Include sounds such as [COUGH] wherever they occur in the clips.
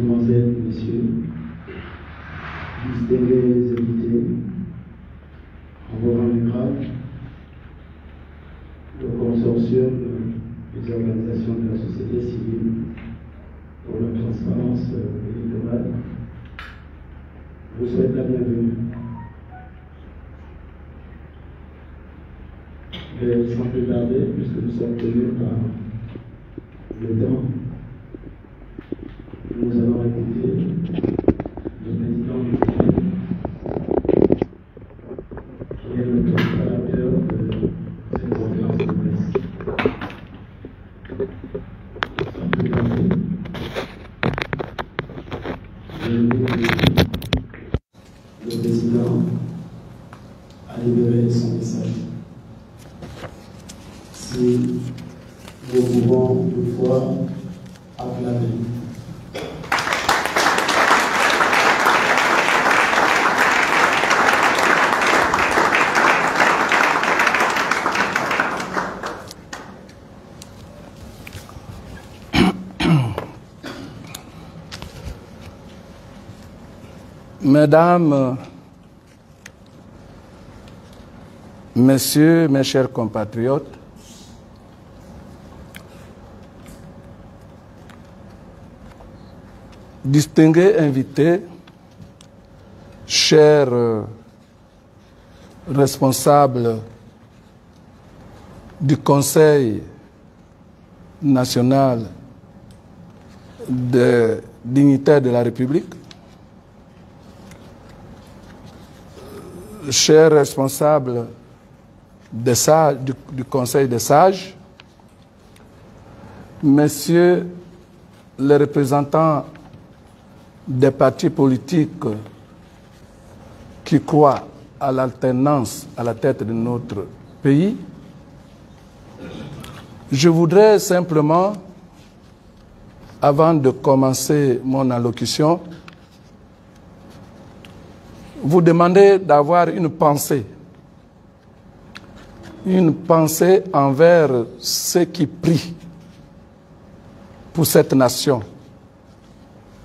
Mesdemoiselles, Messieurs, distingués invités, en vos rangs et grades, le consortium des organisations de la société civile pour la transparence électorale vous souhaite la bienvenue. Mais sans plus tarder, puisque nous sommes tenus par le temps, nous allons écouter le président du Conseil, qui est le préparateur de cette conférence de presse. si nous pouvons toutefois acclamer. Mesdames, Messieurs, mes chers compatriotes, distingués invités, chers euh, responsables du Conseil national des dignitaires de la République, chers responsables du, Conseil des sages, messieurs les représentants des partis politiques qui croient à l'alternance à la tête de notre pays, je voudrais simplement, avant de commencer mon allocution, vous demander d'avoir une pensée une pensée envers ceux qui prient pour cette nation,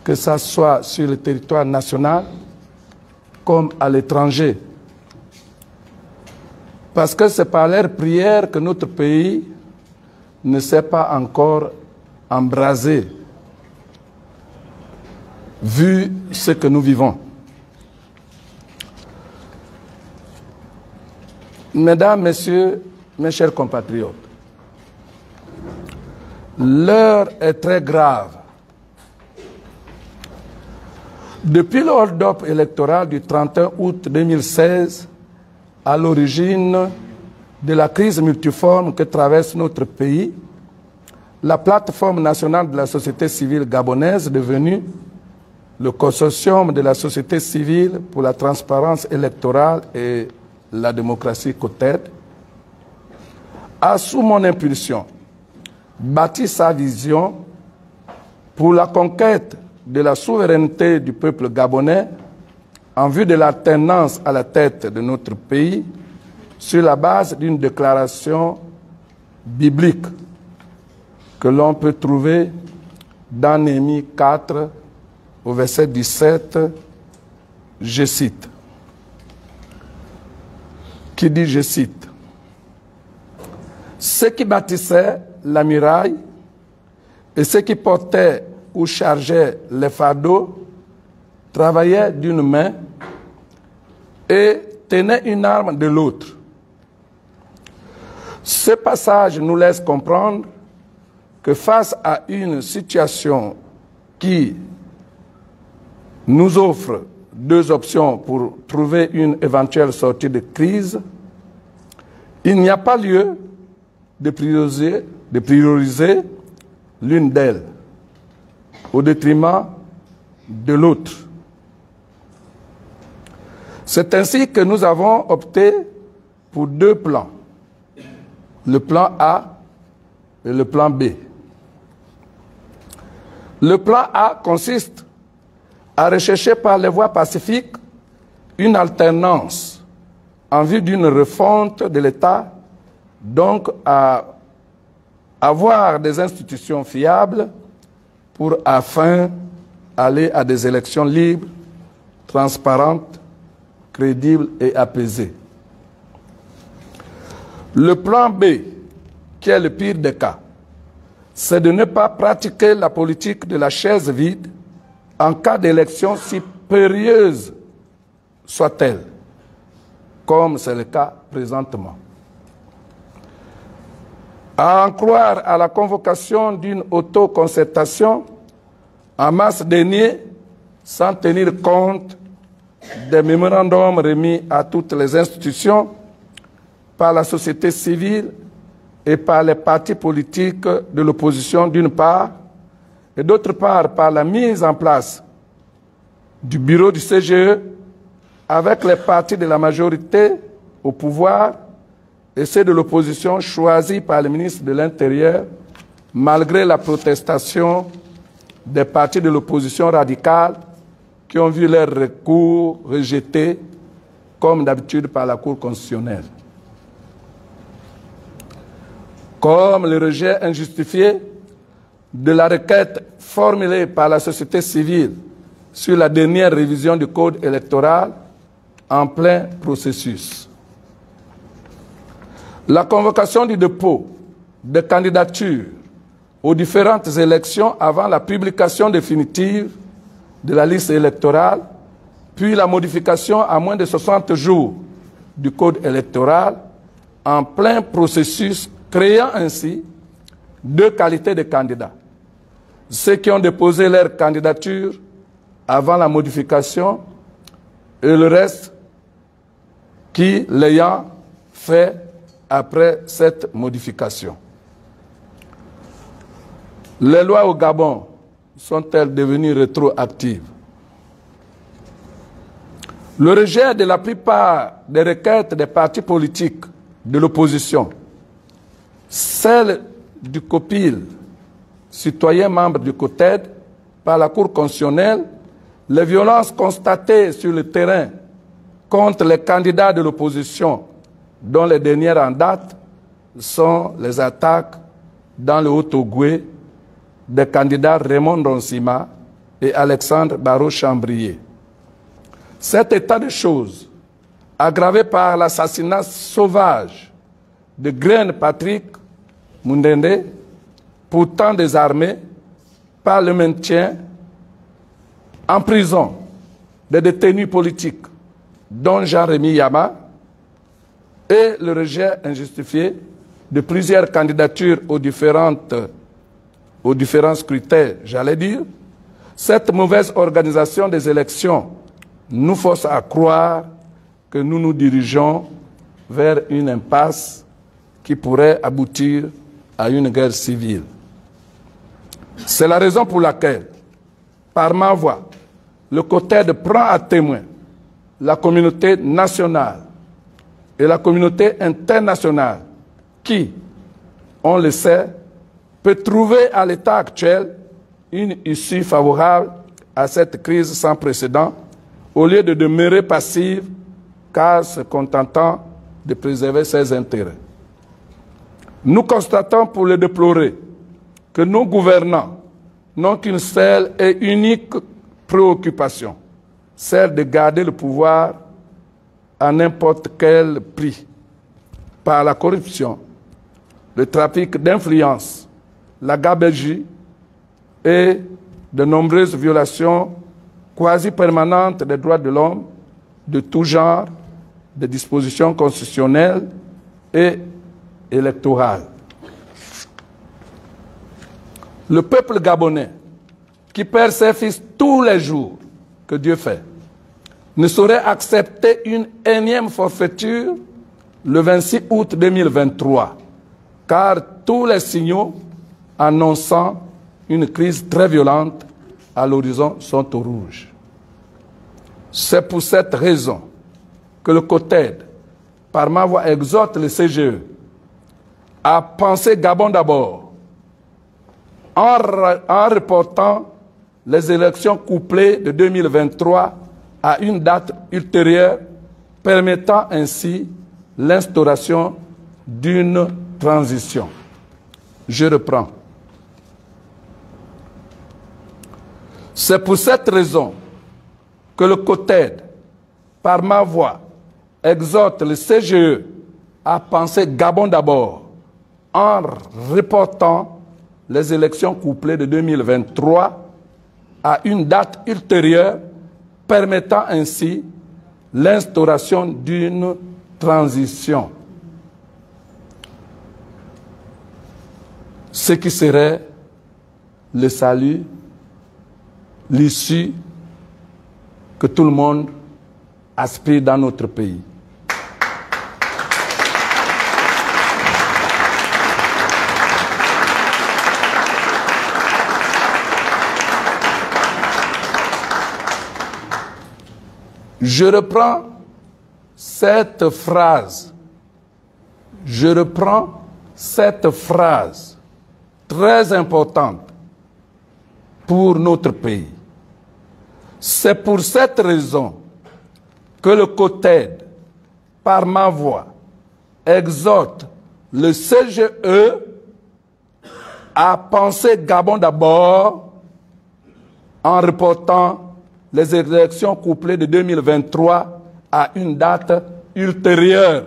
que ce soit sur le territoire national comme à l'étranger. Parce que c'est par leur prière que notre pays ne s'est pas encore embrasé, vu ce que nous vivons. Mesdames, Messieurs, mes chers compatriotes, l'heure est très grave. Depuis le hold-up électoral du 31 août 2016, à l'origine de la crise multiforme que traverse notre pays, la plateforme nationale de la société civile gabonaise, devenue le consortium de la société civile pour la transparence électorale et la démocratie côte a, sous mon impulsion, bâti sa vision pour la conquête de la souveraineté du peuple gabonais en vue de l'alternance à la tête de notre pays sur la base d'une déclaration biblique que l'on peut trouver dans Néhémie 4 au verset 17, je cite qui dit, je cite, Ceux qui bâtissaient la muraille et ceux qui portaient ou chargeaient les fardeaux travaillaient d'une main et tenaient une arme de l'autre. Ce passage nous laisse comprendre que face à une situation qui nous offre deux options pour trouver une éventuelle sortie de crise, il n'y a pas lieu de prioriser, l'une d'elles au détriment de l'autre. C'est ainsi que nous avons opté pour deux plans, le plan A et le plan B. Le plan A consiste à rechercher par les voies pacifiques une alternance en vue d'une refonte de l'État, donc à avoir des institutions fiables pour afin aller à des élections libres, transparentes, crédibles et apaisées. Le plan B, qui est le pire des cas, c'est de ne pas pratiquer la politique de la chaise vide en cas d'élection si périlleuse soit-elle, comme c'est le cas présentement. À en croire à la convocation d'une autoconcertation en mars dernier, sans tenir compte des mémorandums remis à toutes les institutions par la société civile et par les partis politiques de l'opposition d'une part, et d'autre part par la mise en place du bureau du CGE avec les partis de la majorité au pouvoir et ceux de l'opposition choisis par le ministre de l'Intérieur, malgré la protestation des partis de l'opposition radicale qui ont vu leurs recours rejetés, comme d'habitude par la Cour constitutionnelle. Comme le rejet injustifié de la requête formulée par la société civile sur la dernière révision du Code électoral en plein processus. La convocation du dépôt de candidatures aux différentes élections avant la publication définitive de la liste électorale, puis la modification à moins de 60 jours du Code électoral en plein processus, créant ainsi deux qualités de candidats. Ceux qui ont déposé leur candidature avant la modification et le reste qui l'ayant fait après cette modification. Les lois au Gabon sont-elles devenues rétroactives? Le rejet de la plupart des requêtes des partis politiques de l'opposition, celle du COPIL, citoyen membre du COTED, par la Cour constitutionnelle, les violences constatées sur le terrain contre les candidats de l'opposition, dont les dernières en date sont les attaques dans le Haut-Ogoué des candidats Raymond Ronsima et Alexandre Barrault-Chambrier. Cet état de choses, aggravé par l'assassinat sauvage de Graine Patrick Mundende, pourtant désarmé par le maintien en prison des détenus politiques, dont Jean-Rémy Yama, et le rejet injustifié de plusieurs candidatures aux, différentes, aux différents scrutins, j'allais dire, cette mauvaise organisation des élections nous force à croire que nous nous dirigeons vers une impasse qui pourrait aboutir à une guerre civile. C'est la raison pour laquelle, par ma voix, le COTED prend à témoin la communauté nationale et la communauté internationale qui, on le sait, peut trouver à l'état actuel une issue favorable à cette crise sans précédent au lieu de demeurer passive car se contentant de préserver ses intérêts. Nous constatons pour le déplorer que nos gouvernants n'ont qu'une seule et unique préoccupation, celle de garder le pouvoir à n'importe quel prix par la corruption, le trafic d'influence, la gabegie et de nombreuses violations quasi permanentes des droits de l'homme de tout genre, des dispositions constitutionnelles et électorales. Le peuple gabonais, qui perd ses fils tous les jours que Dieu fait, ne saurait accepter une énième forfaiture le 26 août 2023, car tous les signaux annonçant une crise très violente à l'horizon sont au rouge. C'est pour cette raison que le COTED, par ma voix, exhorte le CGE à penser Gabon d'abord, en, reportant les élections couplées de 2023 à une date ultérieure, permettant ainsi l'instauration d'une transition. Je reprends. C'est pour cette raison que le COTED, par ma voix, exhorte le CGE à penser Gabon d'abord en reportant les élections couplées de 2023 à une date ultérieure permettant ainsi l'instauration d'une transition. Ce qui serait le salut, l'issue que tout le monde aspire dans notre pays. Je reprends cette phrase je reprends cette phrase très importante pour notre pays. C'est pour cette raison que le COTED, par ma voix, exhorte le CGE à penser Gabon d'abord en reportant les élections couplées de 2023 à une date ultérieure,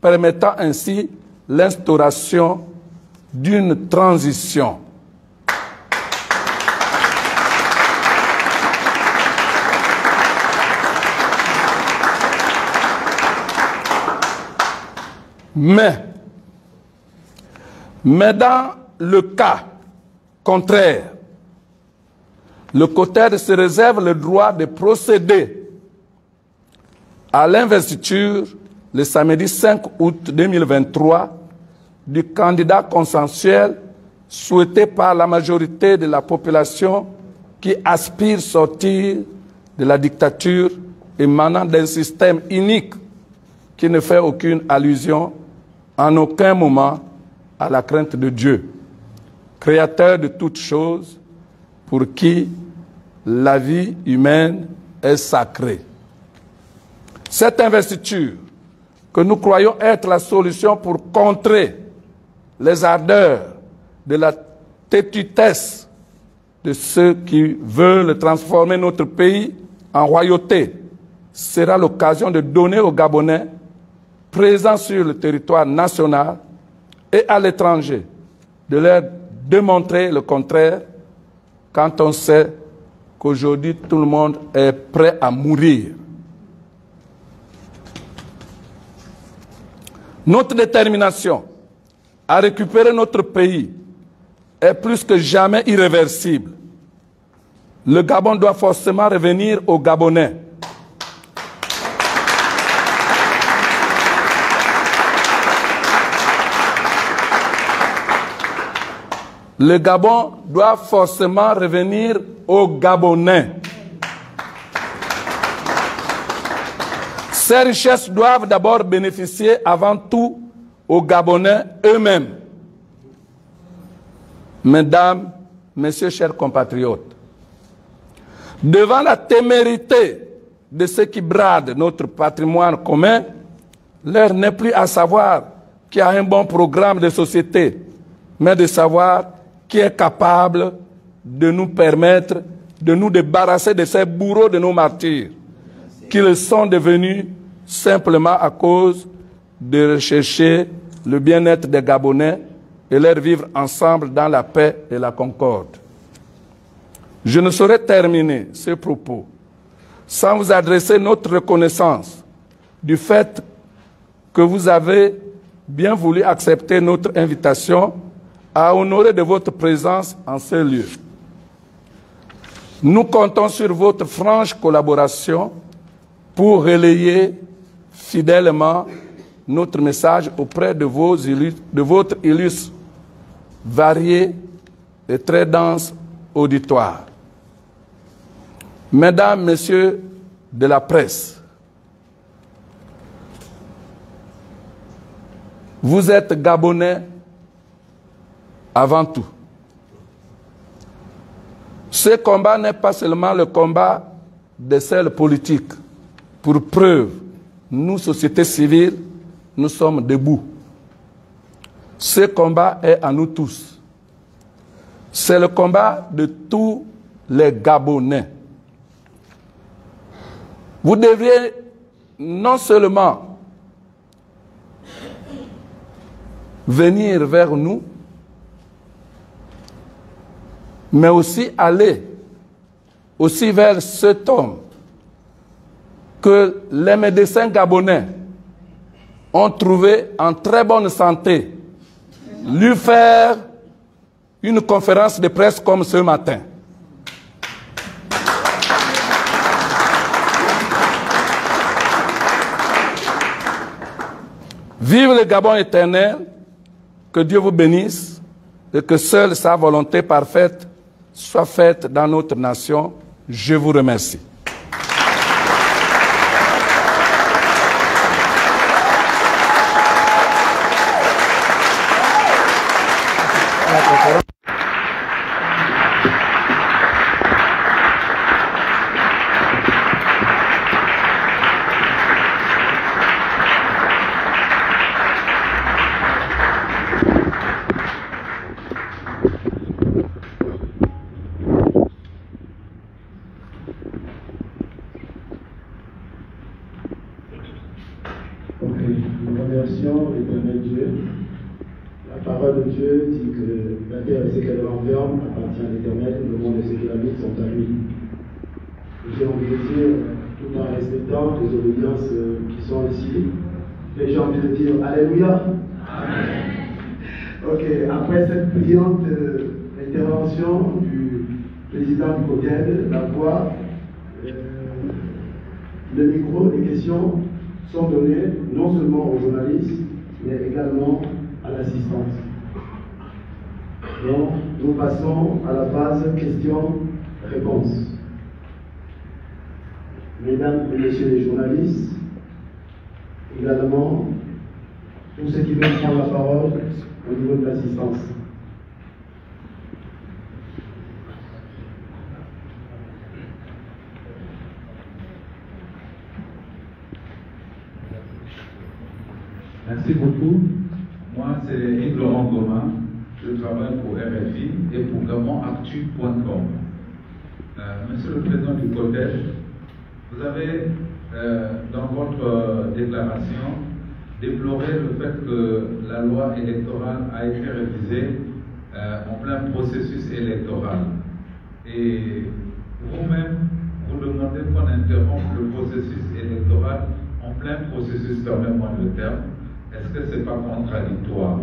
permettant ainsi l'instauration d'une transition. Mais, mais dans le cas contraire, le COTER se réserve le droit de procéder à l'investiture le samedi 5 août 2023 du candidat consensuel souhaité par la majorité de la population qui aspire sortir de la dictature émanant d'un système unique qui ne fait aucune allusion en aucun moment à la crainte de Dieu, créateur de toutes choses, pour qui la vie humaine est sacrée. Cette investiture, que nous croyons être la solution pour contrer les ardeurs de la tétutesse de ceux qui veulent transformer notre pays en royauté, sera l'occasion de donner aux Gabonais présents sur le territoire national et à l'étranger, de leur démontrer le contraire quand on sait qu'aujourd'hui tout le monde est prêt à mourir. Notre détermination à récupérer notre pays est plus que jamais irréversible. Le Gabon doit forcément revenir aux Gabonais. Le Gabon doit forcément revenir aux Gabonais. Ces richesses doivent d'abord bénéficier avant tout aux Gabonais eux-mêmes. Mesdames, Messieurs, chers compatriotes, devant la témérité de ceux qui bradent notre patrimoine commun, l'heure n'est plus à savoir qui a un bon programme de société, mais de savoir qui est capable de nous permettre de nous débarrasser de ces bourreaux de nos martyrs, qu'ils sont devenus simplement à cause de rechercher le bien-être des Gabonais et leur vivre ensemble dans la paix et la concorde. Je ne saurais terminer ce propos sans vous adresser notre reconnaissance du fait que vous avez bien voulu accepter notre invitation à honorer de votre présence en ce lieu. Nous comptons sur votre franche collaboration pour relayer fidèlement notre message auprès de, vos de votre illustre, varié et très dense auditoire. Mesdames, Messieurs de la presse, vous êtes Gabonais avant tout. Ce combat n'est pas seulement le combat des celles politiques. Pour preuve, nous, société civile, nous sommes debout. Ce combat est à nous tous. C'est le combat de tous les Gabonais. Vous devriez non seulement venir vers nous, mais aussi aller aussi vers cet homme que les médecins gabonais ont trouvé en très bonne santé, lui faire une conférence de presse comme ce matin. Vive le Gabon éternel, que Dieu vous bénisse et que seule sa volonté parfaite soit faite dans notre nation. Je vous remercie. Ok, nous remercions l'éternel Dieu. La parole de Dieu dit que la terre et ce qu'elle renferme appartient à l'éternel, le monde et ce qu'il habite sont à lui. J'ai envie de dire, tout en respectant les obédiences euh, qui sont ici, et j'ai envie de dire Alléluia. Ok, après cette brillante euh, intervention du président du COGED, la voix, euh, le micro, les questions sont données non seulement aux journalistes, mais également à l'assistance. Donc, nous passons à la phase questions-réponses. Mesdames et messieurs les journalistes, également tous ceux qui veulent prendre la parole Merci beaucoup. Moi, c'est Yves Goma. Je travaille pour RFI et pour GamonActu.com. Euh, Monsieur le Président du collège, vous avez, euh, dans votre euh, déclaration, déploré le fait que la loi électorale a été révisée euh, en plein processus électoral. Et vous-même, vous demandez qu'on interrompe le processus électoral en plein processus, permettez-moi le terme. Est-ce que ce n'est pas contradictoire?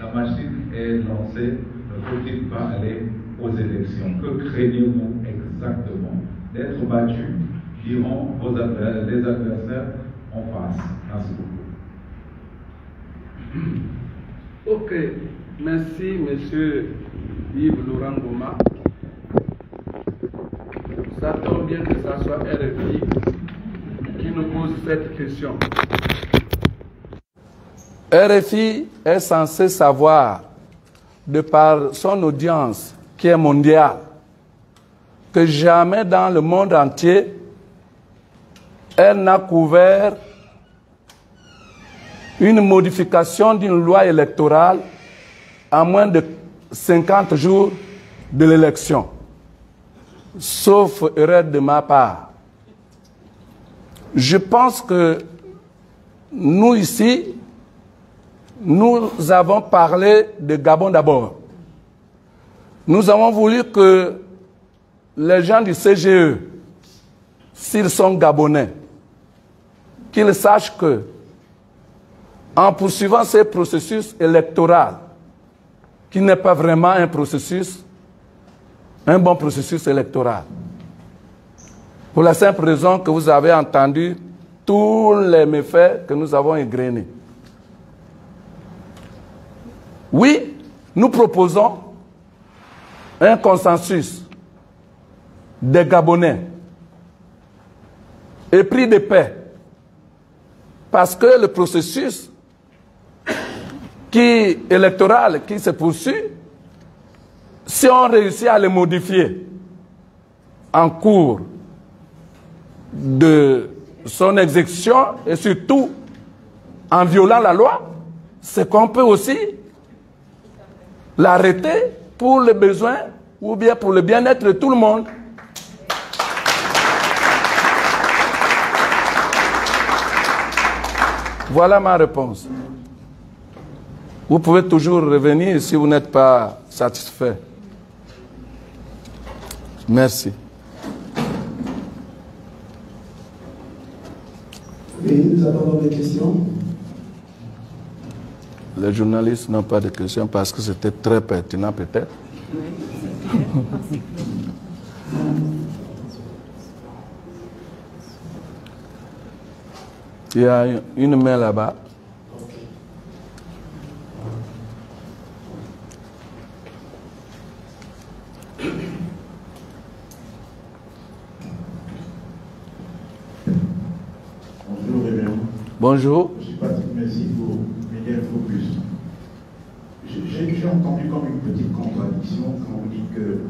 La machine est lancée, ne faut-il pas aller aux élections? Que craignez-vous exactement? D'être battu, diront vos les adversaires en face. Merci beaucoup. Ok, merci Monsieur Yves Laurent Goma. Ça tombe bien que ça soit RFI qui nous pose cette question. RFI est censé savoir, de par son audience qui est mondiale, que jamais dans le monde entier, elle n'a couvert une modification d'une loi électorale à moins de 50 jours de l'élection, sauf erreur de ma part. Je pense que nous ici, nous avons parlé de Gabon d'abord. Nous avons voulu que les gens du CGE, s'ils sont gabonais, qu'ils sachent que en poursuivant ces processus électoraux, qui n'est pas vraiment un processus, un bon processus électoral. Pour la simple raison que vous avez entendu tous les méfaits que nous avons égrenés. Oui, nous proposons un consensus des Gabonais et prix de paix. Parce que le processus qui, électoral qui se poursuit, si on réussit à le modifier en cours de son exécution et surtout en violant la loi, c'est qu'on peut aussi l'arrêter pour le besoin ou bien pour le bien-être de tout le monde. Voilà ma réponse. Vous pouvez toujours revenir si vous n'êtes pas satisfait. Merci. Oui, nous attendons des questions. Les journalistes n'ont pas de questions parce que c'était très pertinent peut-être. [LAUGHS] Il y a une main là-bas. Bonjour. Je suis Patrick, merci pour Média Focus. J'ai entendu comme une petite contradiction quand vous dites que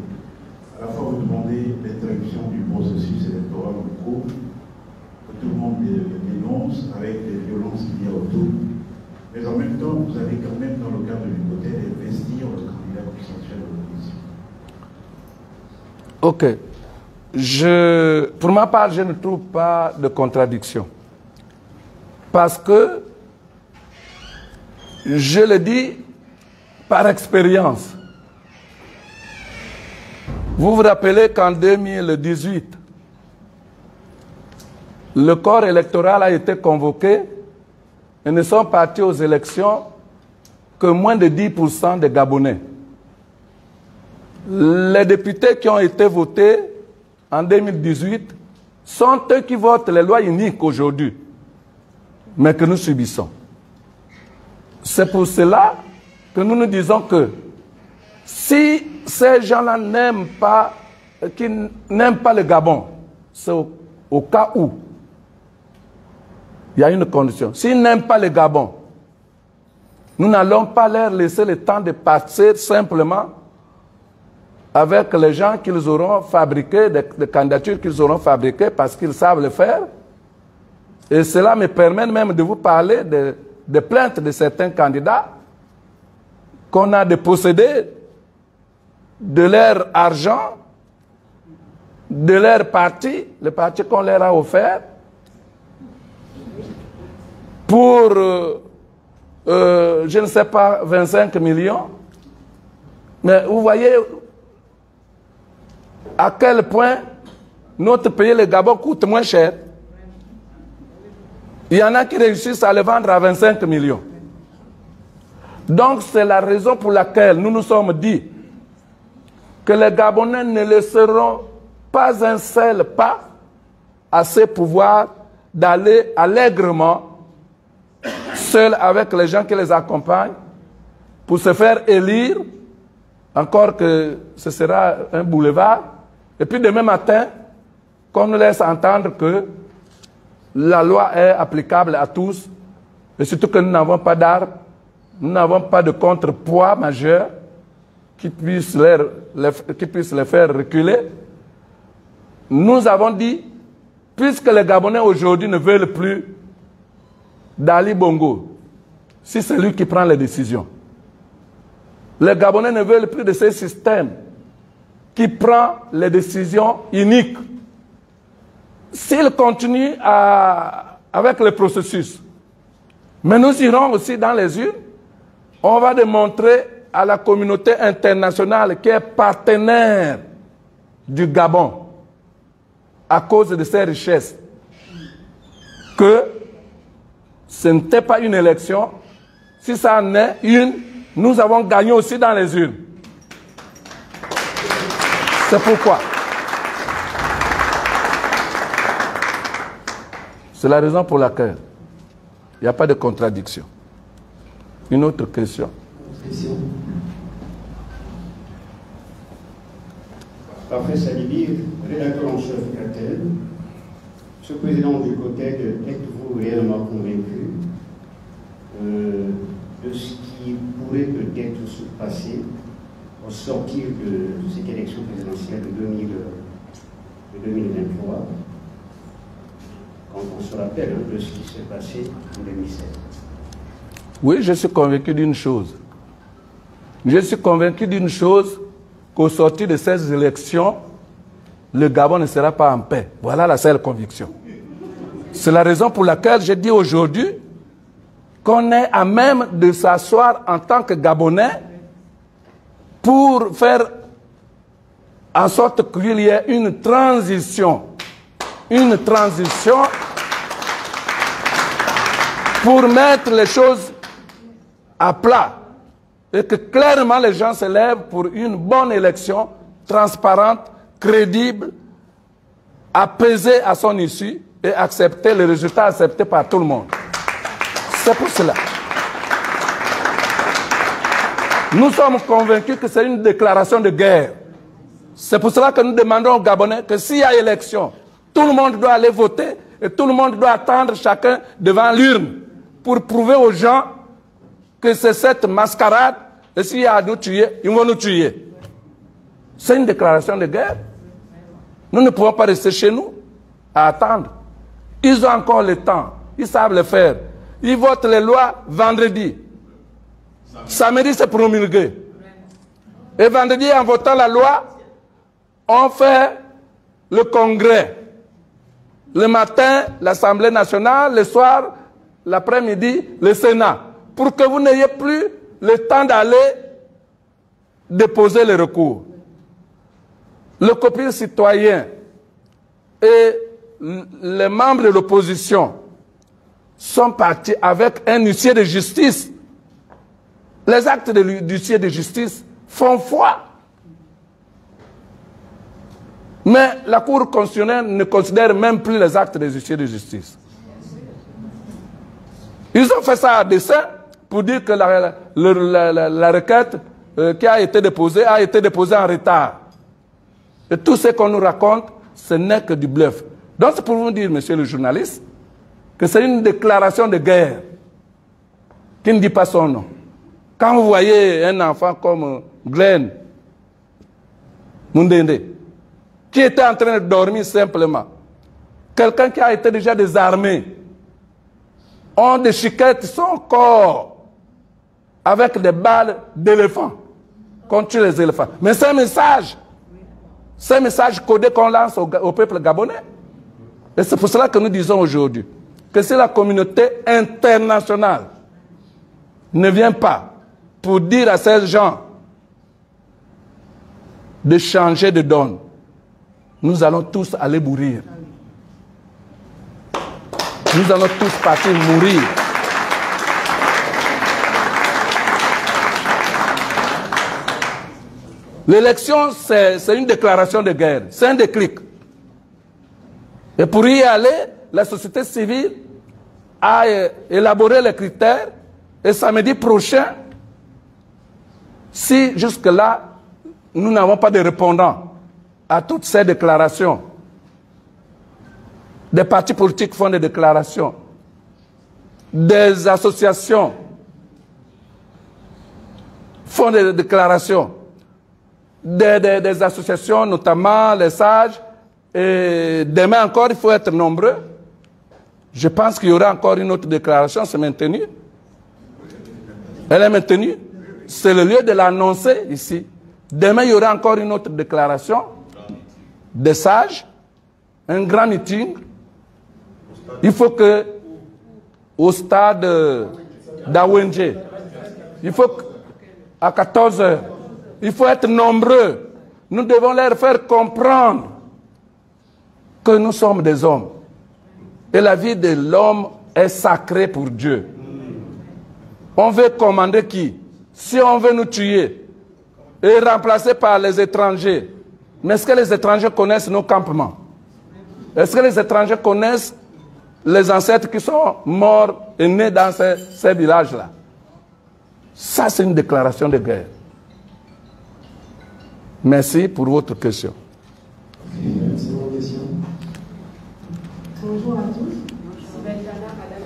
à la fois vous demandez l'interruption du processus électoral en cours, que tout le monde dénonce avec les violences qu'il y a autour, mais en même temps, vous avez quand même, dans le cadre du côté, investir le candidat consensuel de l'opposition. Ok. Je, pour ma part, je ne trouve pas de contradiction. Parce que, je le dis par expérience. Vous vous rappelez qu'en 2018, le corps électoral a été convoqué et ne sont partis aux élections que moins de 10% des Gabonais. Les députés qui ont été votés en 2018 sont eux qui votent les lois uniques aujourd'hui, mais que nous subissons. C'est pour cela que nous nous disons que si ces gens-là n'aiment pas, qui n'aiment pas le Gabon, c'est au, cas où il y a une condition. S'ils n'aiment pas le Gabon, nous n'allons pas leur laisser le temps de passer simplement avec les gens qu'ils auront fabriqués, des, candidatures qu'ils auront fabriquées parce qu'ils savent le faire. Et cela me permet même de vous parler de, de plaintes de certains candidats qu'on a dépossédés de leur argent, de leur parti, le parti qu'on leur a offert, pour, euh, euh, je ne sais pas, 25 millions. Mais vous voyez à quel point notre pays, le Gabon, coûte moins cher. Il y en a qui réussissent à le vendre à 25 millions. Donc c'est la raison pour laquelle nous nous sommes dit que les Gabonais ne laisseront pas un seul pas à ce pouvoir d'aller allègrement seuls avec les gens qui les accompagnent pour se faire élire, encore que ce sera un boulevard, et puis demain matin, qu'on nous laisse entendre que la loi est applicable à tous, et surtout que nous n'avons pas d'armes, nous n'avons pas de contrepoids majeur qui puisse, les, faire reculer. Nous avons dit, puisque les Gabonais aujourd'hui ne veulent plus d'Ali Bongo, si c'est lui qui prend les décisions. Les Gabonais ne veulent plus de ce système qui prend les décisions uniques. S'il continue avec le processus, mais nous irons aussi dans les urnes, on va démontrer à la communauté internationale qui est partenaire du Gabon à cause de ses richesses que ce n'était pas une élection. Si ça en est une, nous avons gagné aussi dans les urnes. C'est pourquoi. C'est la raison pour laquelle il n'y a pas de contradiction. Une autre question. Parfait Salibi, rédacteur en chef RTL. Ce président du COTEC, êtes-vous réellement convaincu euh, de ce qui pourrait peut-être se passer au sortir de, cette élection présidentielle de, 2000, de 2023, on se rappelle de ce qui s'est passé en 2016 Oui, je suis convaincu d'une chose. Je suis convaincu d'une chose, qu'au sortir de ces élections, le Gabon ne sera pas en paix. Voilà la seule conviction. C'est la raison pour laquelle je dis aujourd'hui qu'on est à même de s'asseoir en tant que Gabonais pour faire en sorte qu'il y ait une transition, une transition pour mettre les choses à plat et que clairement les gens se lèvent pour une bonne élection transparente, crédible, apaisée à son issue et accepter le résultat accepté par tout le monde. C'est pour cela. Nous sommes convaincus que c'est une déclaration de guerre. C'est pour cela que nous demandons aux Gabonais que s'il y a élection, tout le monde doit aller voter et tout le monde doit attendre chacun devant l'urne pour prouver aux gens que c'est cette mascarade Et s'il y a à nous tuer, ils vont nous tuer. C'est une déclaration de guerre. Nous ne pouvons pas rester chez nous à attendre. Ils ont encore le temps. Ils savent le faire. Ils votent les lois vendredi. Samedi, c'est promulgué. Et vendredi, en votant la loi, on fait le congrès. Le matin, l'Assemblée nationale, le soir, l'après-midi, le Sénat. Pour que vous n'ayez plus le temps d'aller déposer le recours. Le copier citoyen et les membres de l'opposition sont partis avec un huissier de justice. Les actes de l'huissier de justice font foi. Mais la Cour constitutionnelle ne considère même plus les actes des huissiers de justice. Ils ont fait ça à dessein pour dire que la, la, requête euh, qui a été déposée a été déposée en retard. Et tout ce qu'on nous raconte, ce n'est que du bluff. Donc c'est pour vous dire, monsieur le journaliste, que c'est une déclaration de guerre qui ne dit pas son nom. Quand vous voyez un enfant comme Glenn Mundende, qui était en train de dormir simplement, quelqu'un qui a été déjà désarmé, on déchiquette son corps avec des balles d'éléphant contre les éléphants. Mais c'est un message. C'est un message codé qu'on lance au, peuple gabonais. Et c'est pour cela que nous disons aujourd'hui que si la communauté internationale ne vient pas pour dire à ces gens de changer de donne, nous allons tous aller mourir. Nous allons tous partir mourir. L'élection, c'est une déclaration de guerre, c'est un déclic. Et pour y aller, la société civile a élaboré les critères et samedi prochain, si jusque-là, nous n'avons pas de répondants à toutes ces déclarations, des partis politiques font des déclarations, des associations font des déclarations, des, associations, notamment les sages. Et demain encore, il faut être nombreux. Je pense qu'il y aura encore une autre déclaration, c'est maintenu. Elle est maintenue. C'est le lieu de l'annoncer ici. Demain, il y aura encore une autre déclaration des sages, un grand meeting. Il faut que, au stade d'Awenje, il faut à 14 heures, il faut être nombreux. Nous devons leur faire comprendre que nous sommes des hommes. Et la vie de l'homme est sacrée pour Dieu. On veut commander qui? Si on veut nous tuer et remplacer par les étrangers, est-ce que les étrangers connaissent nos campements? Est-ce que les étrangers connaissent les ancêtres qui sont morts et nés dans ces, villages-là? Ça, c'est une déclaration de guerre. Merci pour votre question. Bonjour à tous. Beltana, Madame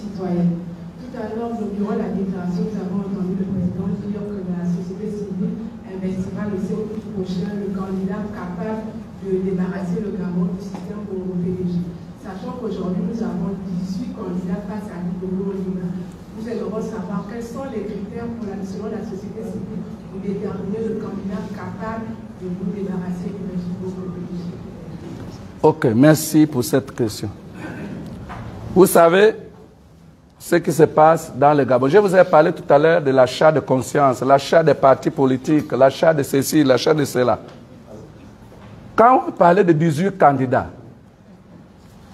citoyenne. Tout à l'heure, durant la déclaration, nous avons entendu le président dire que la société civile investira le 7 août le candidat capable de débarrasser le Gabon du système PDG. Sachant qu'aujourd'hui, nous avons 18 candidats face à l'Ibogo Lima. Nous aimerions savoir quels sont les critères pour la, selon la société civile pour déterminer le candidat capable de vous débarrasser du PDG. Ok, merci pour cette question. Vous savez ce qui se passe dans le Gabon. Je vous ai parlé tout à l'heure de l'achat de conscience, l'achat des partis politiques, l'achat de ceci, l'achat de cela. Quand vous parlez de 18 candidats,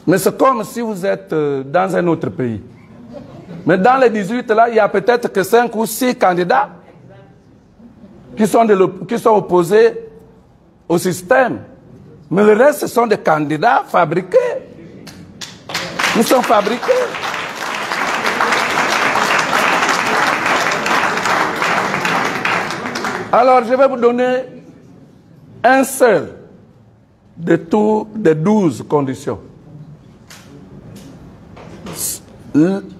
mais c'est comme si vous êtes euh, dans un autre pays. Mais dans les 18 là, il y a peut-être que 5 ou 6 candidats qui sont, qui sont opposés au système. Mais le reste, ce sont des candidats fabriqués. Ils sont fabriqués. Alors, je vais vous donner un seul de tous des douze conditions.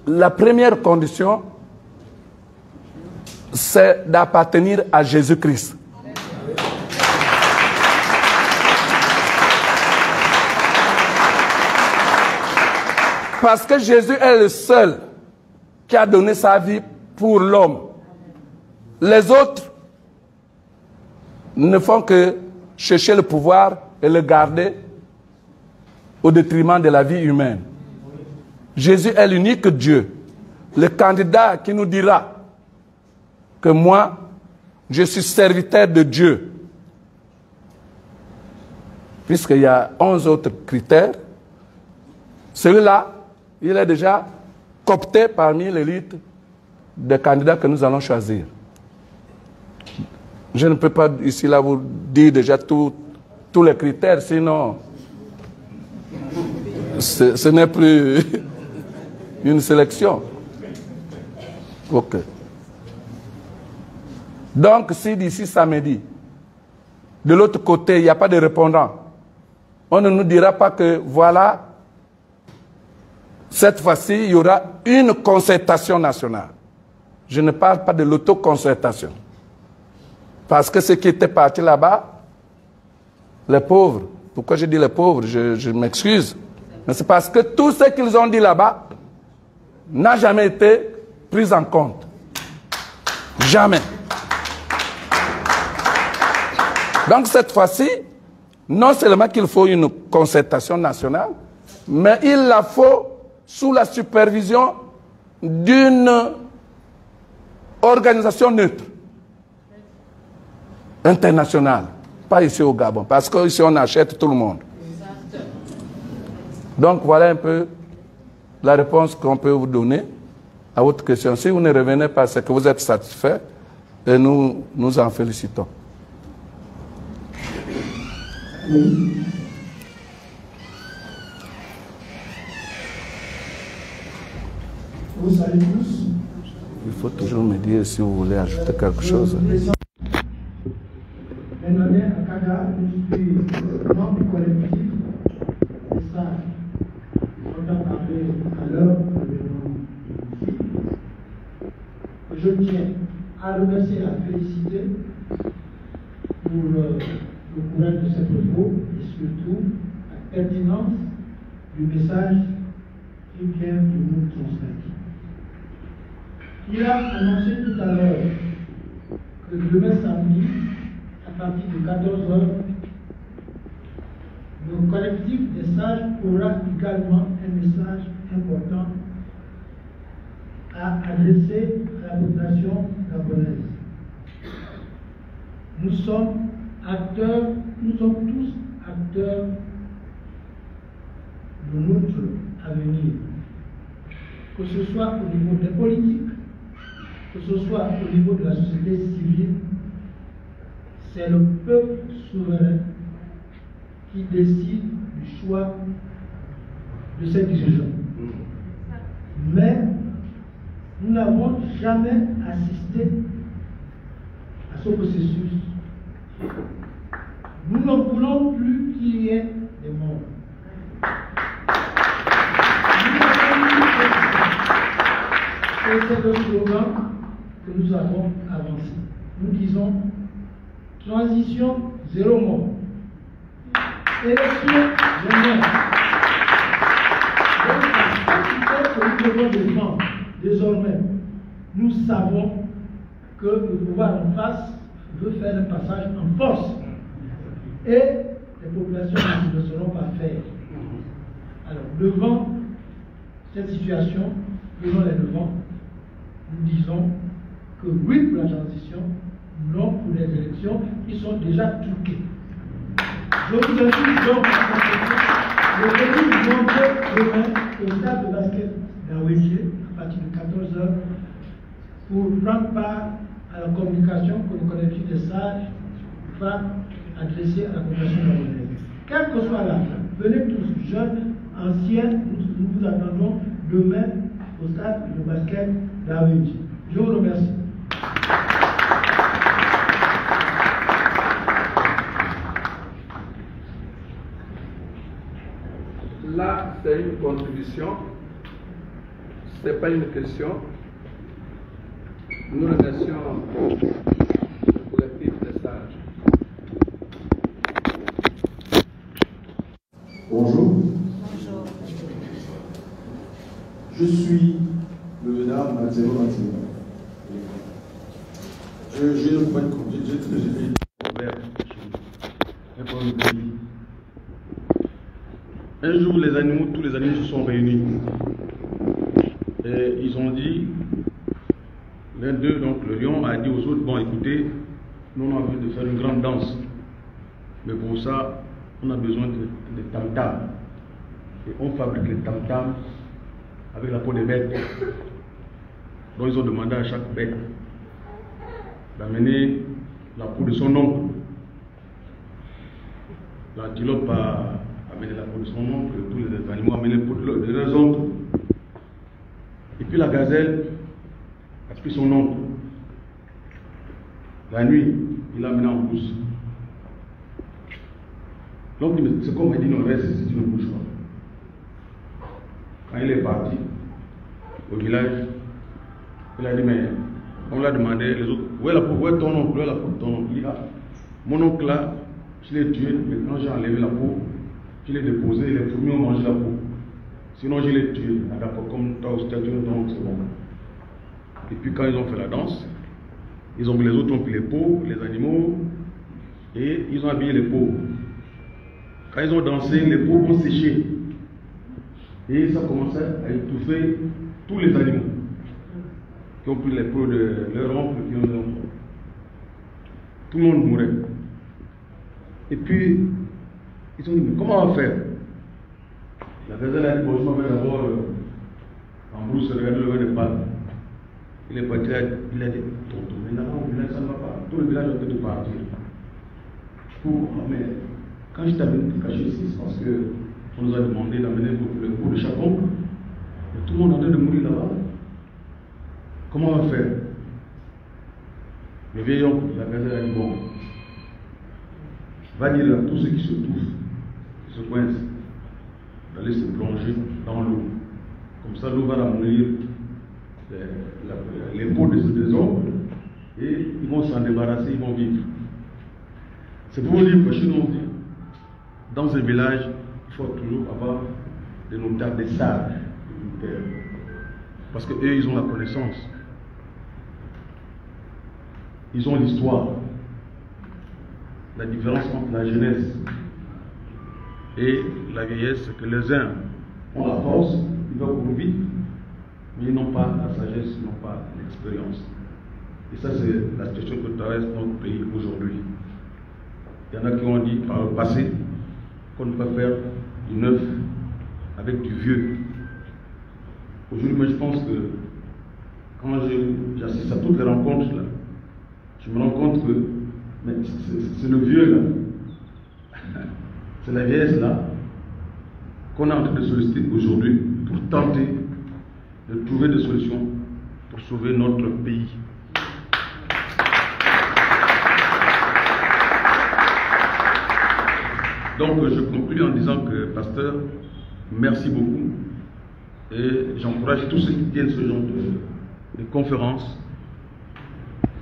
La première condition, c'est d'appartenir à Jésus-Christ. Parce que Jésus est le seul qui a donné sa vie pour l'homme. Les autres ne font que chercher le pouvoir et le garder au détriment de la vie humaine. Jésus est l'unique Dieu, le candidat qui nous dira que moi, je suis serviteur de Dieu. Puisqu'il y a onze autres critères, celui-là, il est déjà coopté parmi l'élite des candidats que nous allons choisir. Je ne peux pas ici là vous dire déjà tous les critères, sinon ce, n'est plus [LAUGHS] une sélection. Ok. Donc si d'ici samedi, de l'autre côté, il n'y a pas de répondant, on ne nous dira pas que voilà, cette fois-ci, il y aura une concertation nationale. Je ne parle pas de l'autoconcertation. Parce que ceux qui étaient partis là-bas, les pauvres, pourquoi je dis les pauvres, je, m'excuse, mais c'est parce que tout ce qu'ils ont dit là-bas n'a jamais été pris en compte. Jamais. Donc cette fois-ci, non seulement qu'il faut une concertation nationale, mais il la faut sous la supervision d'une organisation neutre international, pas ici au Gabon, parce qu'ici on achète tout le monde. Donc voilà un peu la réponse qu'on peut vous donner à votre question. Si vous ne revenez pas, c'est que vous êtes satisfait et nous nous en félicitons. Vous saluez tous. Il faut toujours me dire si vous voulez ajouter quelque chose. Benone Akaga, je suis membre du collectif des sages. On a à l'heure de Je tiens à remercier et à féliciter pour euh, le courage de cette propos et surtout la pertinence du message qui vient de nous transmettre. Il a annoncé tout à l'heure que demain samedi, à partir de 14 heures, le collectif des sages aura également un message important à adresser à la population gabonaise. Nous sommes acteurs, nous sommes tous acteurs de notre avenir, que ce soit au niveau des politiques, que ce soit au niveau de la société civile, c'est le peuple souverain qui décide du choix de ses dirigeants. Mais nous n'avons jamais assisté à ce processus. Nous ne voulons plus qu'il y ait des morts. Et c'est le slogan que nous avons avancé. Nous disons transition zéro mort. Élection jamais. Donc, que nous devons désormais, nous savons que le pouvoir en face veut faire un passage en force. Et les populations ne seront pas faire. Alors, devant cette situation, prenons les devants, nous disons que oui pour la transition, non pour les élections qui sont déjà truquées. Je vous invite donc à le montrer demain au stade de basket d'Awédier à partir de 14h pour prendre part à la communication que le collectif des sages va adresser à la population gabonaise. Quel que soit l'âge, venez tous, jeunes, anciens, nous, vous attendons demain au stade de basket d'Awédier. Je vous remercie. Là, c'est une contribution, ce n'est pas une question. Nous remercions donc le lion a dit aux autres, bon écoutez, nous on a envie de faire une grande danse. Mais pour ça, on a besoin de, de tam-tam. Et on fabrique les tam-tams avec la peau des bêtes. Donc ils ont demandé à chaque bête d'amener la peau de son oncle. L'antilope a amené la peau de son oncle, tous les animaux ont amené la peau de leurs oncles. Et puis la gazelle pris son oncle. La nuit, il l'a amené en brousse. L'oncle dit, mais c'est comme il dit, non, reste ici, tu ne bouges pas. Quand il est parti au village, il a dit, mais on l'a demandé, les autres, où est, la où est ton oncle, où est la peau ton oncle? Ah, mon oncle là, je l'ai tué, mais quand j'ai enlevé la peau, je l'ai déposé, les fourmis ont mangé la peau. Sinon, je l'ai tué. D'accord, comme toi aussi tu as tué ton oncle, c'est bon. Et puis quand ils ont fait la danse, ils ont, les autres ont pris les peaux, les animaux, et ils ont habillé les peaux. Quand ils ont dansé, les peaux ont séché. Et ça commençait à étouffer tous les animaux qui ont pris les peaux de leur oncle, qui ont. Tout le monde mourait. Et puis, ils ont dit, mais comment on va faire? La gazelle a dit, bon, je vais d'abord euh, en brousse regarder le vin de Pâques. Il est parti, il a dit, tonton, mais là-bas au village, ça ne va pas. Tout le village a peut partir. Pour, mais quand je t'avais caché ici, parce que on nous a demandé d'amener le pot de. Et tout le monde est en train de mourir là-bas. Comment on va faire? Le vieil la gazelle a dit, bon, va dire à tous ceux qui se touffent, qui se coincent, d'aller se plonger dans l'eau. Comme ça, l'eau va la- les peaux des, des oncles et ils vont s'en débarrasser, ils vont vivre. C'est pour vous dire que chez nous, dans un village, il faut toujours avoir des notables, des sages. Parce qu'eux, ils ont la connaissance. Ils ont l'histoire. La différence entre la jeunesse et la vieillesse, c'est que les uns ont la force, ils vont vite, mais ils n'ont pas la sagesse, ils n'ont pas l'expérience. Et ça, c'est la situation que traverse notre pays aujourd'hui. Il y en a qui ont dit par le passé qu'on ne peut faire du neuf avec du vieux. Aujourd'hui, moi, je pense que quand j'assiste à toutes les rencontres, là, je me rends compte que c'est le vieux, là. [LAUGHS] C'est la vieillesse, là, qu'on est en train de solliciter aujourd'hui pour tenter de trouver des solutions pour sauver notre pays. Donc je conclue en disant que, pasteur, merci beaucoup. Et j'encourage tous ceux qui tiennent ce genre de, de conférences.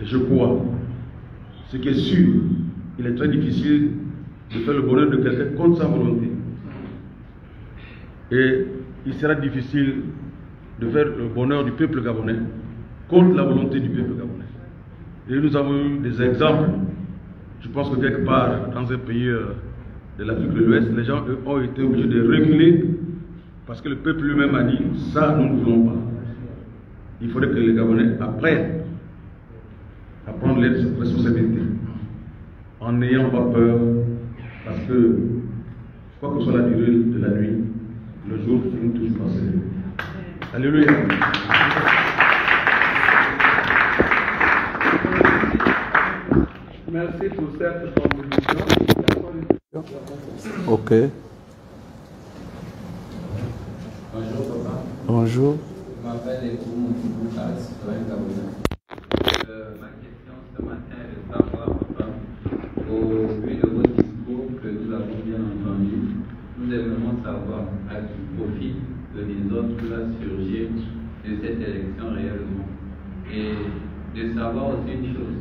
Et je crois, ce qui est sûr, il est très difficile de faire le bonheur de quelqu'un contre sa volonté. Et il sera difficile de faire le bonheur du peuple gabonais contre la volonté du peuple gabonais. Et nous avons eu des exemples. Je pense que quelque part, dans un pays euh, de l'Afrique de l'Ouest, les gens eux, ont été obligés de reculer parce que le peuple lui-même a dit ça, nous ne voulons pas. Il faudrait que les Gabonais apprennent à prendre les responsabilités en n'ayant pas peur parce que, quoi que soit la durée de la nuit, le jour finit toujours par se. Alléluia. Merci pour cette contribution. Ok. Bonjour papa, Bonjour. je m'appelle Ekou Moukibouka, citoyen gabonais. Euh, ma question ce matin est de savoir papa, au vu de votre discours que nous avons bien entendu, nous aimerions savoir à qui profite le désordre qui va surgir de cette élection réellement. Et de savoir aussi une chose.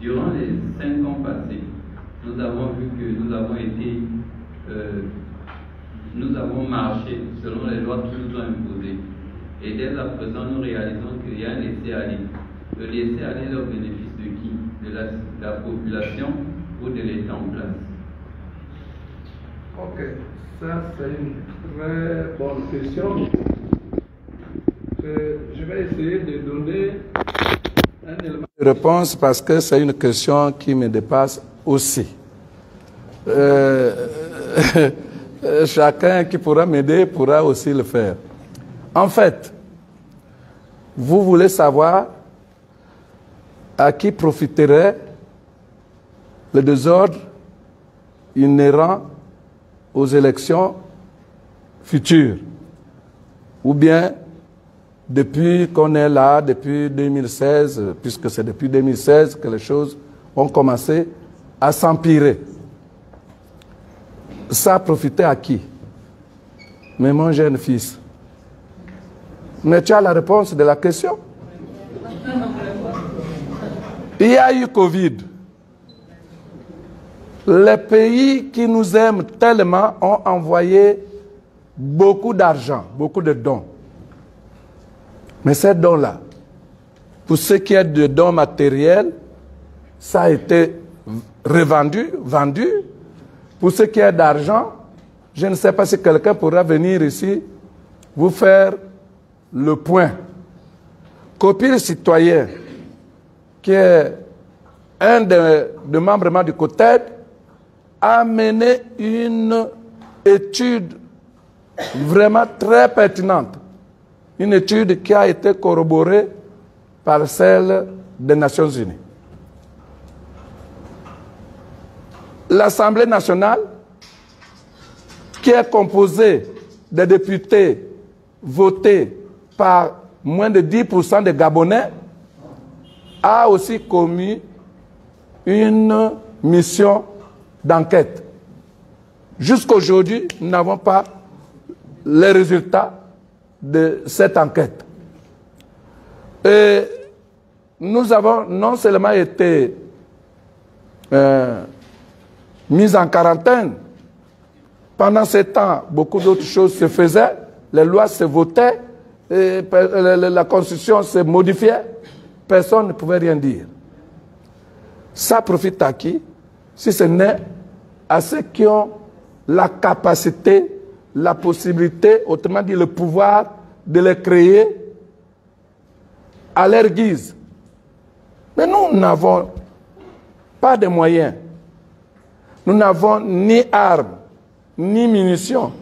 Durant les cinq ans passés, nous avons vu que nous avons été, euh, nous avons marché selon les lois qui nous ont imposées. Et dès à présent, nous réalisons qu'il y a un laisser-aller. Le laisser-aller au bénéfice de qui? De la, de la population ou de l'État en place? Ok, ça c'est une très bonne question. Je vais essayer de donner un élément de réponse parce que c'est une question qui me dépasse aussi. Euh, [LAUGHS] chacun qui pourra m'aider pourra aussi le faire. En fait, vous voulez savoir à qui profiterait le désordre inhérent aux élections futures. Ou bien, depuis qu'on est là, depuis 2016, puisque c'est depuis 2016 que les choses ont commencé à s'empirer. Ça a profité à qui? Mais mon jeune fils. Mais tu as la réponse de la question Il y a eu Covid. Les pays qui nous aiment tellement ont envoyé beaucoup d'argent, beaucoup de dons. Mais ces dons-là, pour ce qui est de dons matériels, ça a été revendu, vendu. Pour ce qui est d'argent, je ne sais pas si quelqu'un pourra venir ici vous faire le point. Copie citoyen, qui est un des de membres du COTED, a mené une étude vraiment très pertinente. Une étude qui a été corroborée par celle des Nations Unies. L'Assemblée nationale, qui est composée des députés votés par moins de 10% des Gabonais, a aussi commis une mission d'enquête. Jusqu'aujourd'hui, nous n'avons pas les résultats de cette enquête. Et nous avons non seulement été euh, mis en quarantaine, pendant ce temps, beaucoup d'autres choses se faisaient, les lois se votaient, la constitution se modifiait, personne ne pouvait rien dire. Ça profite à qui? Si ce n'est à ceux qui ont la capacité, la possibilité, autrement dit le pouvoir de les créer à leur guise. Mais nous n'avons pas de moyens. Nous n'avons ni armes, ni munitions,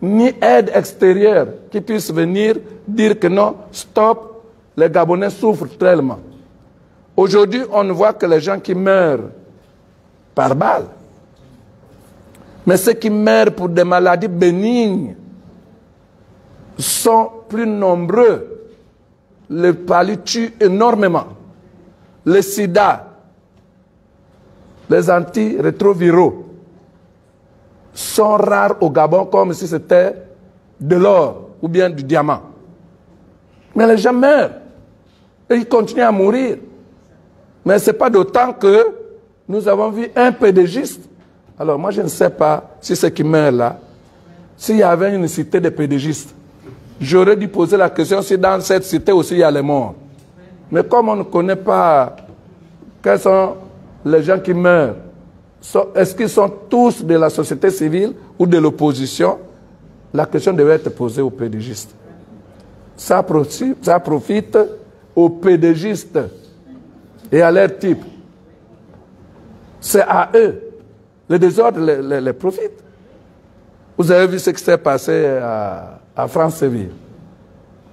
ni aide extérieure qui puisse venir dire que non, stop, les Gabonais souffrent tellement. Aujourd'hui, on ne voit que les gens qui meurent par balle. Mais ceux qui meurent pour des maladies bénignes sont plus nombreux. Le palu énormément. Le sida, les antirétroviraux sont rares au Gabon comme si c'était de l'or ou bien du diamant. Mais les gens meurent. Et ils continuent à mourir. Mais ce n'est pas d'autant que nous avons vu un pédégiste. Alors moi je ne sais pas si ce qui meurt là, s'il y avait une cité de pédégistes, j'aurais dû poser la question si dans cette cité aussi il y a les morts. Mais comme on ne connaît pas quels sont les gens qui meurent, est-ce qu'ils sont tous de la société civile ou de l'opposition? La question devait être posée aux pédégistes. Ça profite, ça profite aux pédégistes et à leur type. C'est à eux. Le désordre les, les, profite. Vous avez vu ce qui s'est passé à, Franceville.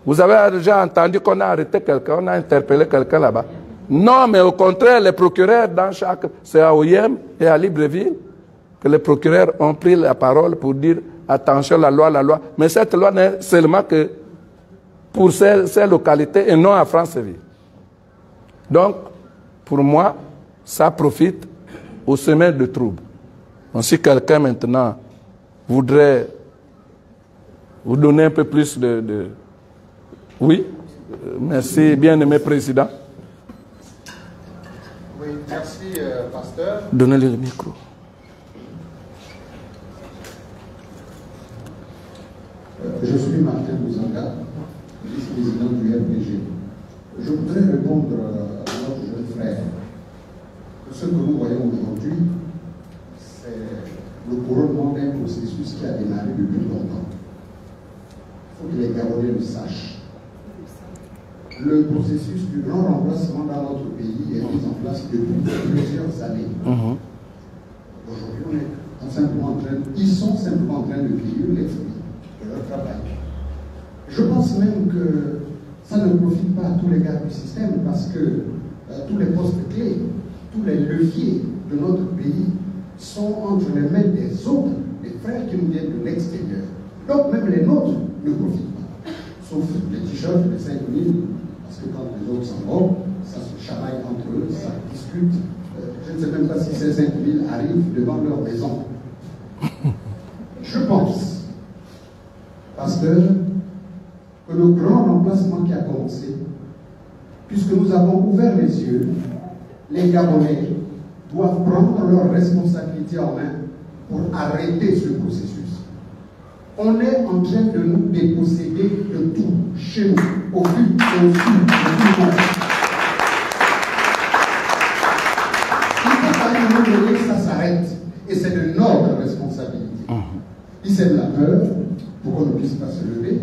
Vous avez déjà entendu qu'on a arrêté quelqu'un, on a interpellé quelqu'un là-bas. Non, mais au contraire, les procureurs dans chaque... C'est à Oyem et à Libreville que les procureurs ont pris la parole pour dire attention, la loi, la loi. Mais cette loi n'est seulement que pour ces, localités et non à Franceville. Donc, pour moi, ça profite au sommet de troubles. Donc, si quelqu'un maintenant voudrait vous donner un peu plus de... de... Oui, merci, bien-aimé président. Oui, merci, euh, pasteur. Donnez-lui le micro. Euh, Je suis Martin Bouzanga, vice-président du RPG. Je voudrais répondre euh, à notre jeune frère que ce que nous voyons aujourd'hui, le couronnement d'un processus qui a démarré depuis longtemps. Il faut que les Gabonais le sachent. Le processus du grand remplacement dans notre pays est mis en place depuis plusieurs années. Mhm. Aujourd'hui, on est simplement en train, ils sont simplement en train de cueillir les fruits de leur travail. Je pense même que ça ne profite pas à tous les gars du système parce que euh, tous les postes clés, tous les leviers de notre pays sont entre les mains des autres, des frères qui nous viennent de l'extérieur. Donc même les nôtres ne profitent pas. Sauf les t-shirts, les 5 000, parce que quand les autres s'en vont, ça se chamaille entre eux, ça discute. Euh, je ne sais même pas si ces 5 000 arrivent devant leur maison. Je pense, pasteur, que le grand remplacement qui a commencé, puisque nous avons ouvert les yeux, les Gabonais doivent prendre leurs responsabilités en main pour arrêter ce processus. On est en train de nous déposséder de tout, chez nous, au et au sud de tout le monde. Il faut qu'à un moment donné, ça s'arrête. Et c'est de notre responsabilité. Il sème la peur pour qu'on ne puisse pas se lever.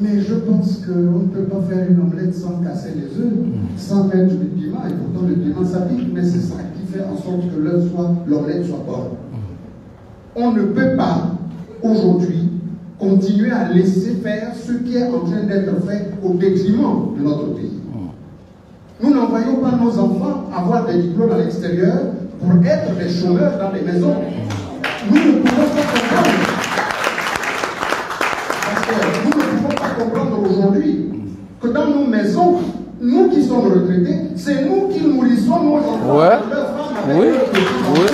Mais je pense qu'on ne peut pas faire une omelette sans casser les œufs, sans mettre du piment. Et pourtant, le piment, ça pique, mais c'est ça qui fait en sorte que l'œuf soit, l'omelette soit bonne. On ne peut pas, aujourd'hui, continuer à laisser faire ce qui est en train d'être fait au détriment de notre pays. Nous n'envoyons pas nos enfants avoir des diplômes à l'extérieur pour être des chômeurs dans les maisons. Nous ne pouvons pas comprendre. Parce que nous ne pouvons pas comprendre aujourd'hui que dans nos maisons, nous qui sommes retraités, c'est nous qui nourrissons nos enfants. Ouais. avec Oui, oui, oui.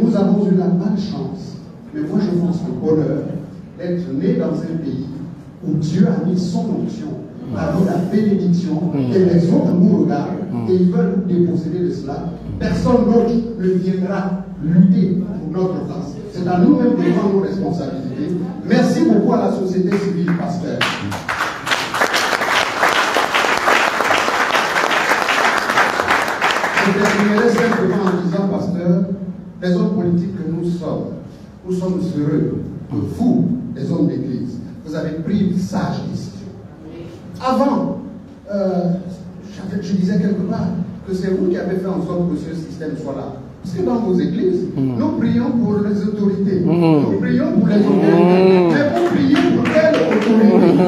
Nous avons eu la malchance, mais moi je pense le bonheur d'être né dans un pays où Dieu a mis son onction, a mis la bénédiction, et les autres nous regardent et ils veulent nous déposséder de cela. Personne d'autre ne viendra lutter pour notre place. C'est à nous-mêmes de prendre nos responsabilités. Merci beaucoup à la société civile, pasteur. Je terminerai simplement en disant, pasteur, les hommes politiques que nous sommes, nous sommes heureux que vous, les hommes d'église, vous avez pris une sage décision. Avant, euh, je disais quelque part que c'est vous qui avez fait en sorte que ce système soit là. Parce que dans vos églises, nous prions pour les autorités. Nous prions pour les autorités. Mais vous priez pour quelle autorité?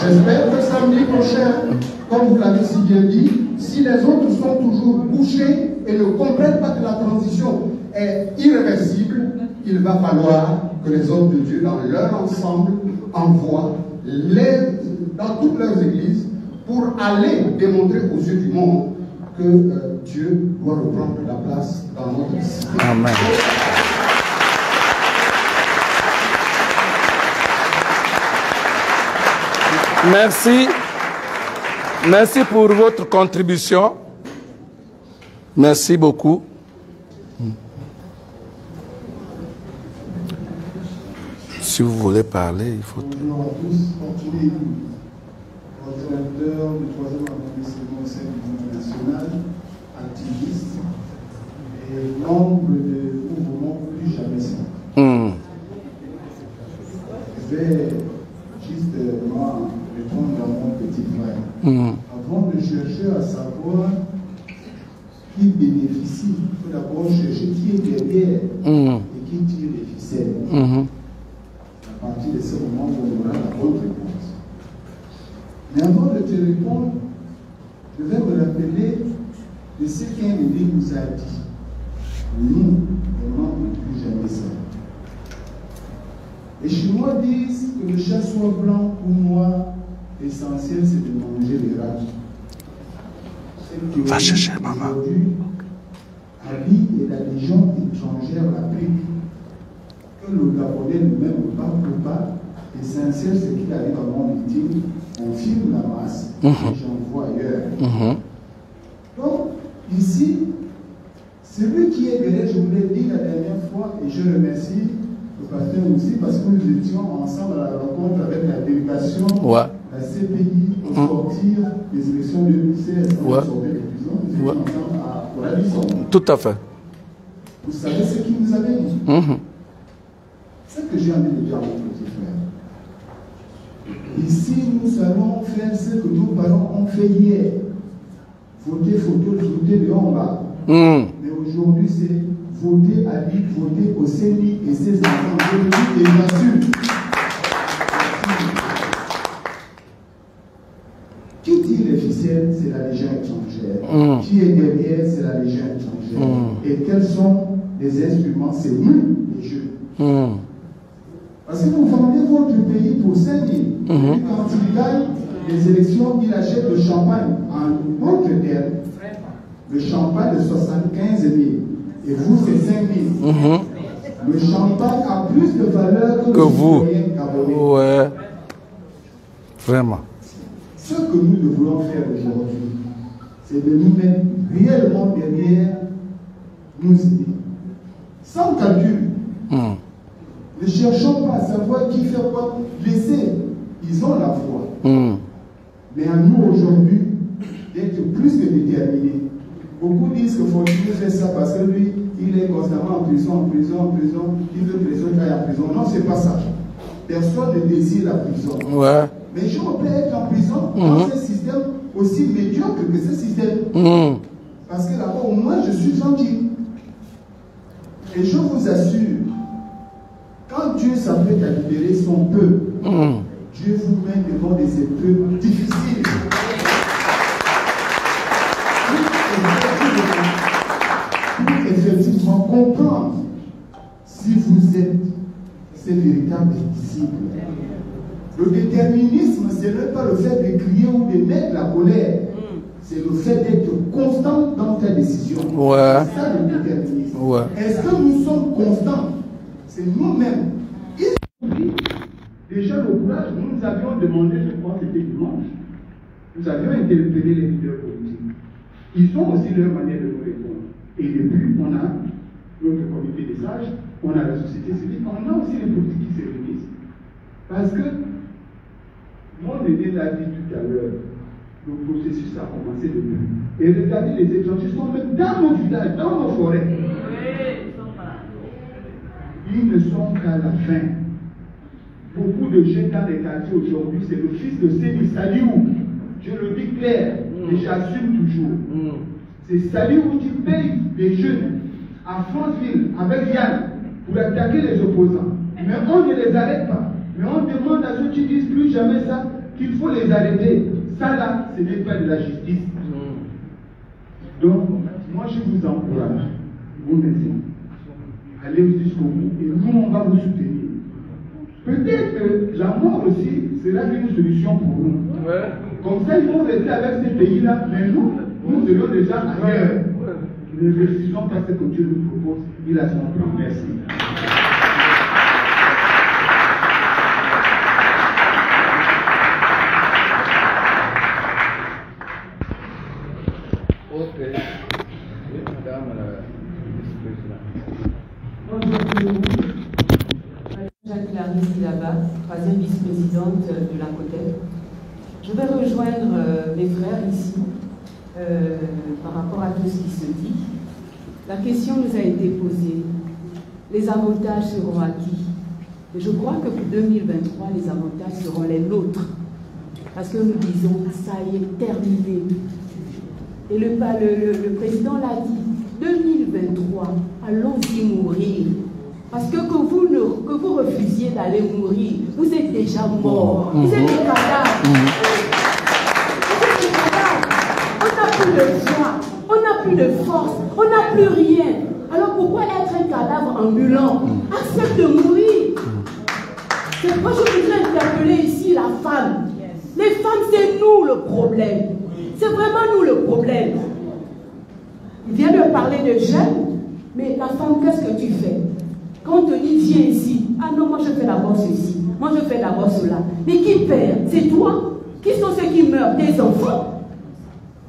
J'espère que samedi prochain, comme vous l'avez si bien dit, si les autres sont toujours bouchés et ne comprennent pas que la transition est irréversible, il va falloir que les hommes de Dieu, dans leur ensemble, envoient les, dans toutes leurs églises pour aller démontrer aux yeux du monde que euh, Dieu doit reprendre la place dans notre système. Amen. Merci. Merci pour votre contribution. Merci beaucoup. Si vous voulez parler, il faut. Bonjour à tous, Portugais, coordinateur du troisième arrondissement au sein du national, activiste et membre du mouvement Plus Jamais ça. Hmm. Je vais juste euh, moi, répondre à mon petit frère. Hmm. Avant de chercher à savoir qui bénéficie, il faut d'abord chercher qui est derrière Hmm. et qui tire les ficelles. Mhm. à partir de ce moment on aura la bonne réponse. Mais avant de te répondre, je vais me rappeler de ce qu'un évêque nous a dit. Nous, vraiment, ne plus jamais ça. Les Chinois disent que le chat soit blanc, pour moi, l'essentiel c'est de manger les rats. Va chercher maman. aujourd'hui, habille et la légende étrangère l'Afrique que le Gabonais ne même pas pour pas. L'essentiel, c'est qu'il arrive à mon ultime on filme la masse, Mhm. et j'envoie ailleurs. Mhm. Donc, ici, celui qui est derrière, je vous l'ai dit la dernière fois, et je remercie le pasteur aussi, parce que nous étions ensemble à la rencontre avec la délégation, Ouais. la CPI, pour sortir des élections 2016, Ouais. des prisons, nous étions ensemble à Coradisson. Tout à fait. Vous savez ce qu'il nous avait dit? Mhm. Ce que j'ai envie de dire à mon frère. Ici, nous allons faire ce que nos parents ont fait hier. Voter, photo, voter de en bas. Mhm. Mais aujourd'hui, c'est voter à l'île, voter au CENI et ses enfants. Je le dis et j'assure. Qui dit les ficelles, c'est la légion étrangère. Mm. Qui est derrière, c'est la légion étrangère. Mm. Et quels sont les instruments? C'est nous, les jeunes. Parce que vous vendez votre pays pour 5 000. Mhm. Et quand il gagne les élections, il achète le champagne. En autre terme, le champagne de 75 000. Et vous, c'est 5 000. Mhm. Le champagne a plus de valeur que, Que le vous. gabonais. Ouais. Vraiment. Ce que nous devons faire aujourd'hui, c'est de nous mettre réellement derrière nos idées. Sans calcul. Mhm. Ne cherchons pas à savoir qui fait quoi. Laissez. Ils ont la foi. Mhm. Mais à nous aujourd'hui d'être plus que déterminés. Beaucoup disent que Fortuné fait ça parce que lui, il est constamment en prison, en prison, en prison. Il veut prison, il aille en prison. Non, c'est pas ça. Personne ne désire la prison. Ouais. Mais je peux être en prison dans Mhm. un système aussi médiocre que ce système. Mhm. Parce que là-bas, au moins, je suis tranquille. Et je vous assure, quand Dieu s'apprête à libérer son peuple, Mhm. Dieu vous met devant des épreuves difficiles. Pour effectivement comprendre si vous êtes ces véritables disciples. Le déterminisme, ce n'est pas le fait de crier ou de mettre la colère. C'est le fait d'être constant dans ta décision. Ouais. C'est ça le déterminisme. Ouais. Est-ce que nous sommes constants? C'est nous-mêmes. Ici, Déjà, le courage, nous nous avions demandé, je crois que c'était dimanche, nous avions interpellé les leaders politiques. Ils ont aussi leur manière de nous répondre. Et depuis, on a notre comité des sages, on a la société civile, on a aussi les politiques qui se réunissent. Parce que, mon aîné l'a dit tout à l'heure, le processus a commencé depuis. Et regardez, les étrangers sont même dans nos villages, dans nos forêts. Ils ne sont qu'à la fin. Beaucoup de jeunes dans les quartiers aujourd'hui, c'est le fils de Séni Saliou. Je le dis clair, et j'assume toujours. C'est Saliou qui paye les jeunes à Franceville avec Yann pour attaquer les opposants. Mais on ne les arrête pas. Mais on demande à ceux qui disent plus jamais ça qu'il faut les arrêter. Ça là, ce n'est pas de la justice. Donc, moi je vous encourage, vous maisons, allez jusqu'au bout et nous on va vous soutenir. Peut-être que la mort aussi sera une solution pour nous. Comme ça, ils vont rester avec ces pays-là, mais nous, nous serions déjà ailleurs. Ne refusons pas ce que Dieu nous propose. Il a son plan. Merci. Ok. Oui, madame la vice-présidente. Jacques Clarisse là-bas, vice-présidente de la COTEP. Je vais rejoindre euh, mes frères ici euh, par rapport à tout ce qui se dit. La question nous a été posée. Les avantages seront acquis. Et je crois que pour 2023, les avantages seront les nôtres. Parce que nous disons, ça y est terminé. Et le président l'a dit, 2023, allons-y mourir. Parce que que vous, ne, que vous refusiez d'aller mourir, vous êtes déjà mort. Vous êtes des cadavres. Vous êtes des cadavres. On n'a plus de foi, on n'a plus de force, on n'a plus rien. Alors pourquoi être un cadavre ambulant? Accepte de mourir. C'est pourquoi je voudrais interpeller ici la femme. Les femmes, c'est nous le problème. C'est vraiment nous le problème. Il vient de parler de jeunes, mais la femme, qu'est-ce que tu fais? Quand on te dit viens ici, ah non, moi je fais d'abord ceci, moi je fais d'abord cela. Mais qui perd? C'est toi Qui sont ceux qui meurent? Tes enfants.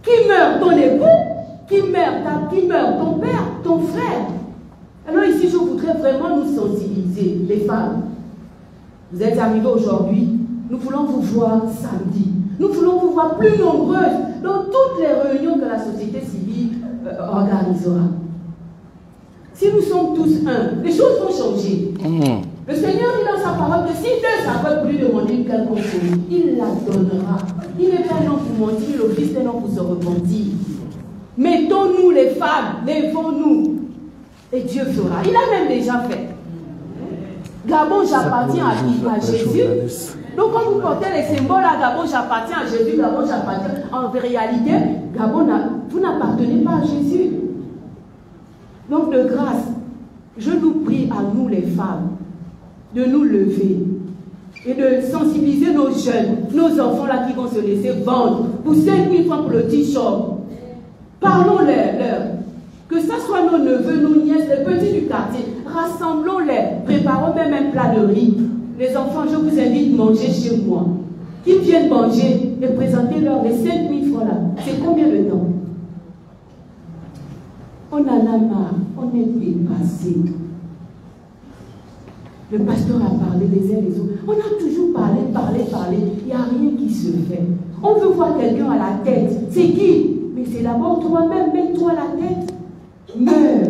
Qui meurt Ton époux. Qui meurt, ta, qui meurt Ton père, ton frère? Alors ici, je voudrais vraiment nous sensibiliser, les femmes. Vous êtes arrivés aujourd'hui. Nous voulons vous voir samedi. Nous voulons vous voir plus nombreuses dans toutes les réunions que la société civile euh, organisera. Nous sommes tous un, les choses vont changer. Hmm. Le Seigneur dit dans sa parole que si deux savent plus demander une quelconque chose, il la donnera. Il n'est pas un homme pour mentir, le Christ est un homme pour se repentir. Mettons-nous les femmes, lèvons-nous. Et Dieu fera. Il a même déjà fait. Gabon, j'appartiens à qui À Jésus. Donc quand vous portez les symboles à Gabon, j'appartiens à Jésus, Gabon, j'appartiens. En réalité, Gabon, vous n'appartenez pas à Jésus. Donc de grâce, je nous prie à nous les femmes de nous lever et de sensibiliser nos jeunes, nos enfants là qui vont se laisser vendre pour 5 000 francs pour le t-shirt. Parlons-leur. Que ce soit nos neveux, nos nièces, les petits du quartier, rassemblons-les, préparons même un plat de riz. Les enfants, je vous invite à manger chez moi. Qu'ils viennent manger et présenter-leur les 5 000 francs là. C'est combien de temps? On a marre, on est dépassé. Le pasteur a parlé les uns les autres. On a toujours parlé, parlé, parlé. Il n'y a rien qui se fait. On veut voir quelqu'un à la tête. C'est qui? Mais c'est d'abord toi-même, mets-toi la tête. Meurs.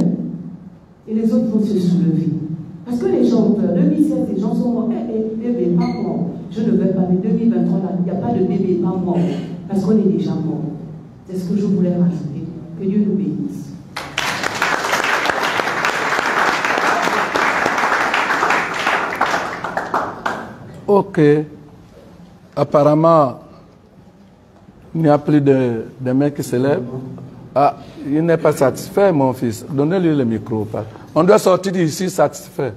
Et les autres vont se soulever. Parce que les gens ont peur. 2016, les gens sont morts. Eh, eh, bébé, pas mort. Je ne vais pas, mais 2023, là, il n'y a pas de bébé, pas mort. Parce qu'on est déjà mort. C'est ce que je voulais rajouter. Que Dieu nous bénisse. Ok. Apparemment, il n'y a plus de, de mecs qui se lèvent. Ah, il n'est pas satisfait, mon fils. Donnez-lui le micro. On doit sortir d'ici satisfait.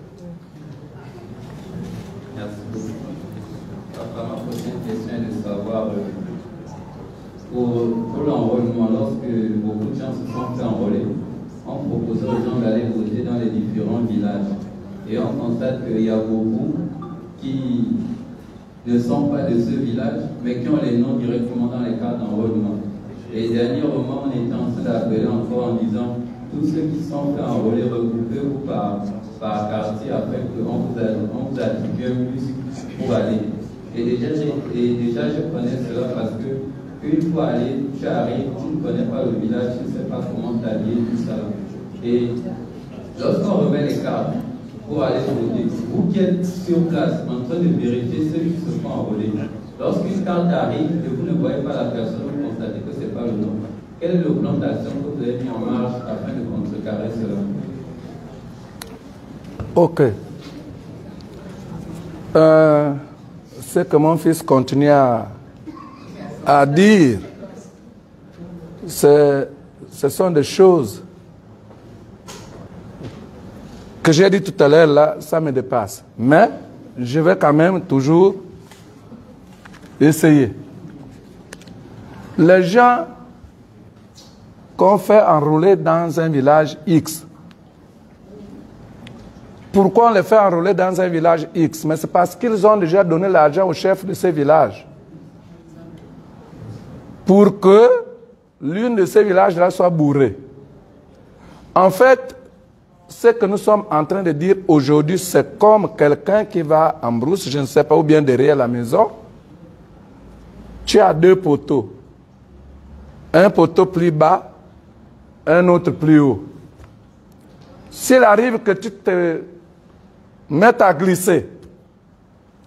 Pour, pour l'enrôlement, lorsque beaucoup de gens se sont fait enrôler, on proposait aux gens d'aller voter dans les différents villages. Et on constate qu'il y a beaucoup qui ne sont pas de ce village, mais qui ont les noms directement dans les cartes d'enrôlement. Et dernièrement, on était en train d'appeler encore en disant tous ceux qui sont fait enrôler, regroupez-vous par, par quartier afin qu'on vous, on vous attribue un bus pour aller. Et déjà, et déjà, je connais cela parce que une fois allé, tu arrives, tu ne connais pas le village, tu ne sais pas comment t'habiller, tout ça. Et lorsqu'on remet les cartes, pour aller voter. Vous qui êtes sur place en train de vérifier ceux qui se font enrôler. Lorsqu'une carte arrive et vous ne voyez pas la personne, vous constatez que ce n'est pas le nom. Quel est le plan d'action que vous avez mis en marche afin de contrecarrer cela? Ok. Euh, ce que mon fils continue à, à dire, ce sont des choses que j'ai dit tout à l'heure, là, ça me dépasse. Mais je vais quand même toujours essayer. Les gens qu'on fait enrouler dans un village X, pourquoi on les fait enrouler dans un village X? Mais c'est parce qu'ils ont déjà donné l'argent au chef de ces villages. Pour que l'une de ces villages-là soit bourrée. En fait, ce que nous sommes en train de dire aujourd'hui, c'est comme quelqu'un qui va en brousse, je ne sais pas, ou bien derrière la maison. Tu as deux poteaux. Un poteau plus bas, un autre plus haut. S'il arrive que tu te mettes à glisser,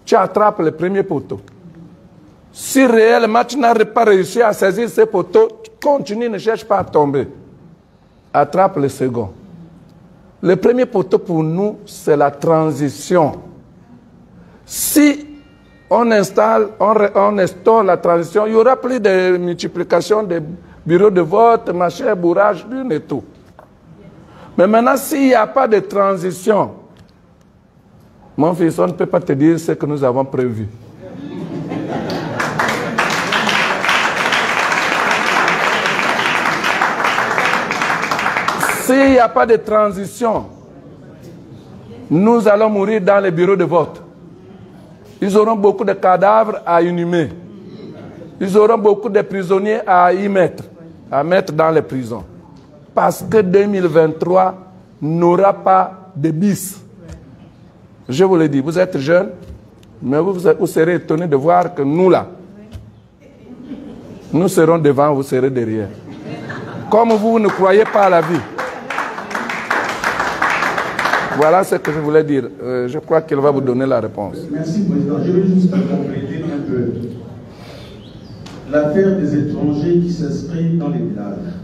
tu attrapes le premier poteau. Si réellement tu n'as pas réussi à saisir ce poteau, tu continues, ne cherche pas à tomber. Attrape le second. Le premier poteau pour nous, c'est la transition. Si on installe, on, instaure la transition, il y aura plus de multiplication des bureaux de vote, machin, bourrage, d'une et tout. Mais maintenant, s'il n'y a pas de transition, mon fils, on ne peut pas te dire ce que nous avons prévu. S'il n'y a pas de transition, nous allons mourir dans les bureaux de vote. Ils auront beaucoup de cadavres à inhumer. Ils auront beaucoup de prisonniers à y mettre, à mettre dans les prisons. Parce que 2023 n'aura pas de bis. Je vous le dis, vous êtes jeunes, mais vous, vous serez étonnés de voir que nous là, nous serons devant, vous serez derrière. Comme vous ne croyez pas à la vie. Voilà ce que je voulais dire. Euh, je crois qu'il va vous donner la réponse. Merci, Président. Je veux juste compléter un peu. L'affaire des étrangers qui s'inscrivent dans les villages.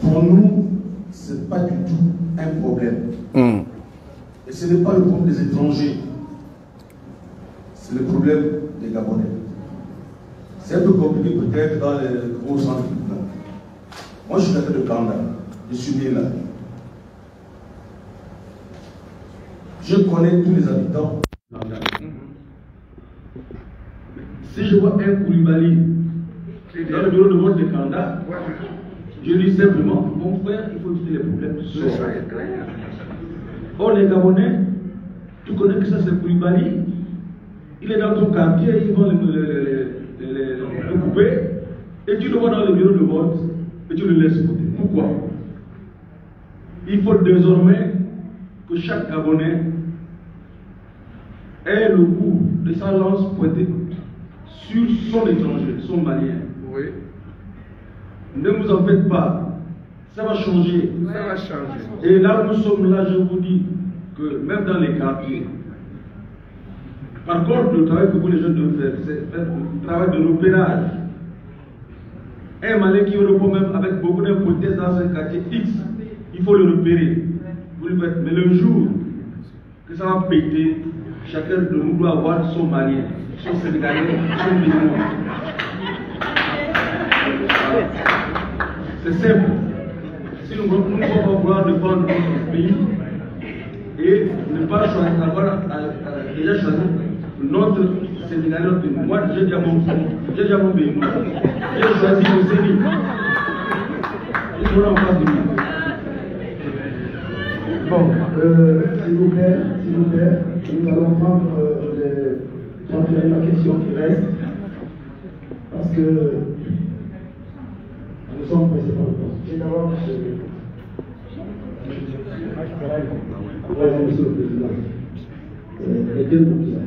Pour nous, ce n'est pas du tout un problème. Hmm. Et ce n'est pas le problème des étrangers. C'est le problème des Gabonais. C'est un peu compliqué peut-être dans les gros centres. Moi, je suis d'accord de Kanda. Je suis né là. Je connais tous les habitants. Si je vois un Koulibaly dans le bureau de vote de Kanda, je dis simplement, mon frère, il faut éviter les problèmes. Or, les Gabonais, tu connais que ça c'est Koulibaly, il est dans ton quartier, ils vont le, le, le, le couper, et tu le vois dans le bureau de vote, et tu le laisses voter. Pourquoi? Il faut désormais que chaque Gabonais ait le goût de sa lance pointée sur son étranger, son malien. Oui. Ne vous en faites pas. Ça va changer. Ça va changer. Et là où nous sommes là, je vous dis que même dans les quartiers, par contre, le travail que vous les jeunes devez faire, c'est faire le travail de repérage. Un malin qui repose même avec beaucoup d'impolitesse dans un quartier X, il faut le repérer. Vous le faites. Mais le jour que ça va péter, chacun de nous doit avoir son malien, son sénégalais, son béninois. C'est simple. Si nous ne pouvons vouloir défendre notre pays et ne pas choisir, avoir euh, déjà choisi notre Sénégalais, pays. Moi, j'ai déjà mon j'ai déjà mon béninois. J'ai choisi le Sénégal. En face de. Bon, euh, s'il vous plaît, s'il vous plaît, nous allons prendre euh, les 30 dernières questions qui restent. Parce que nous sommes pressés par le temps. J'ai d'abord monsieur. Le Président. Euh, les deux Moukia,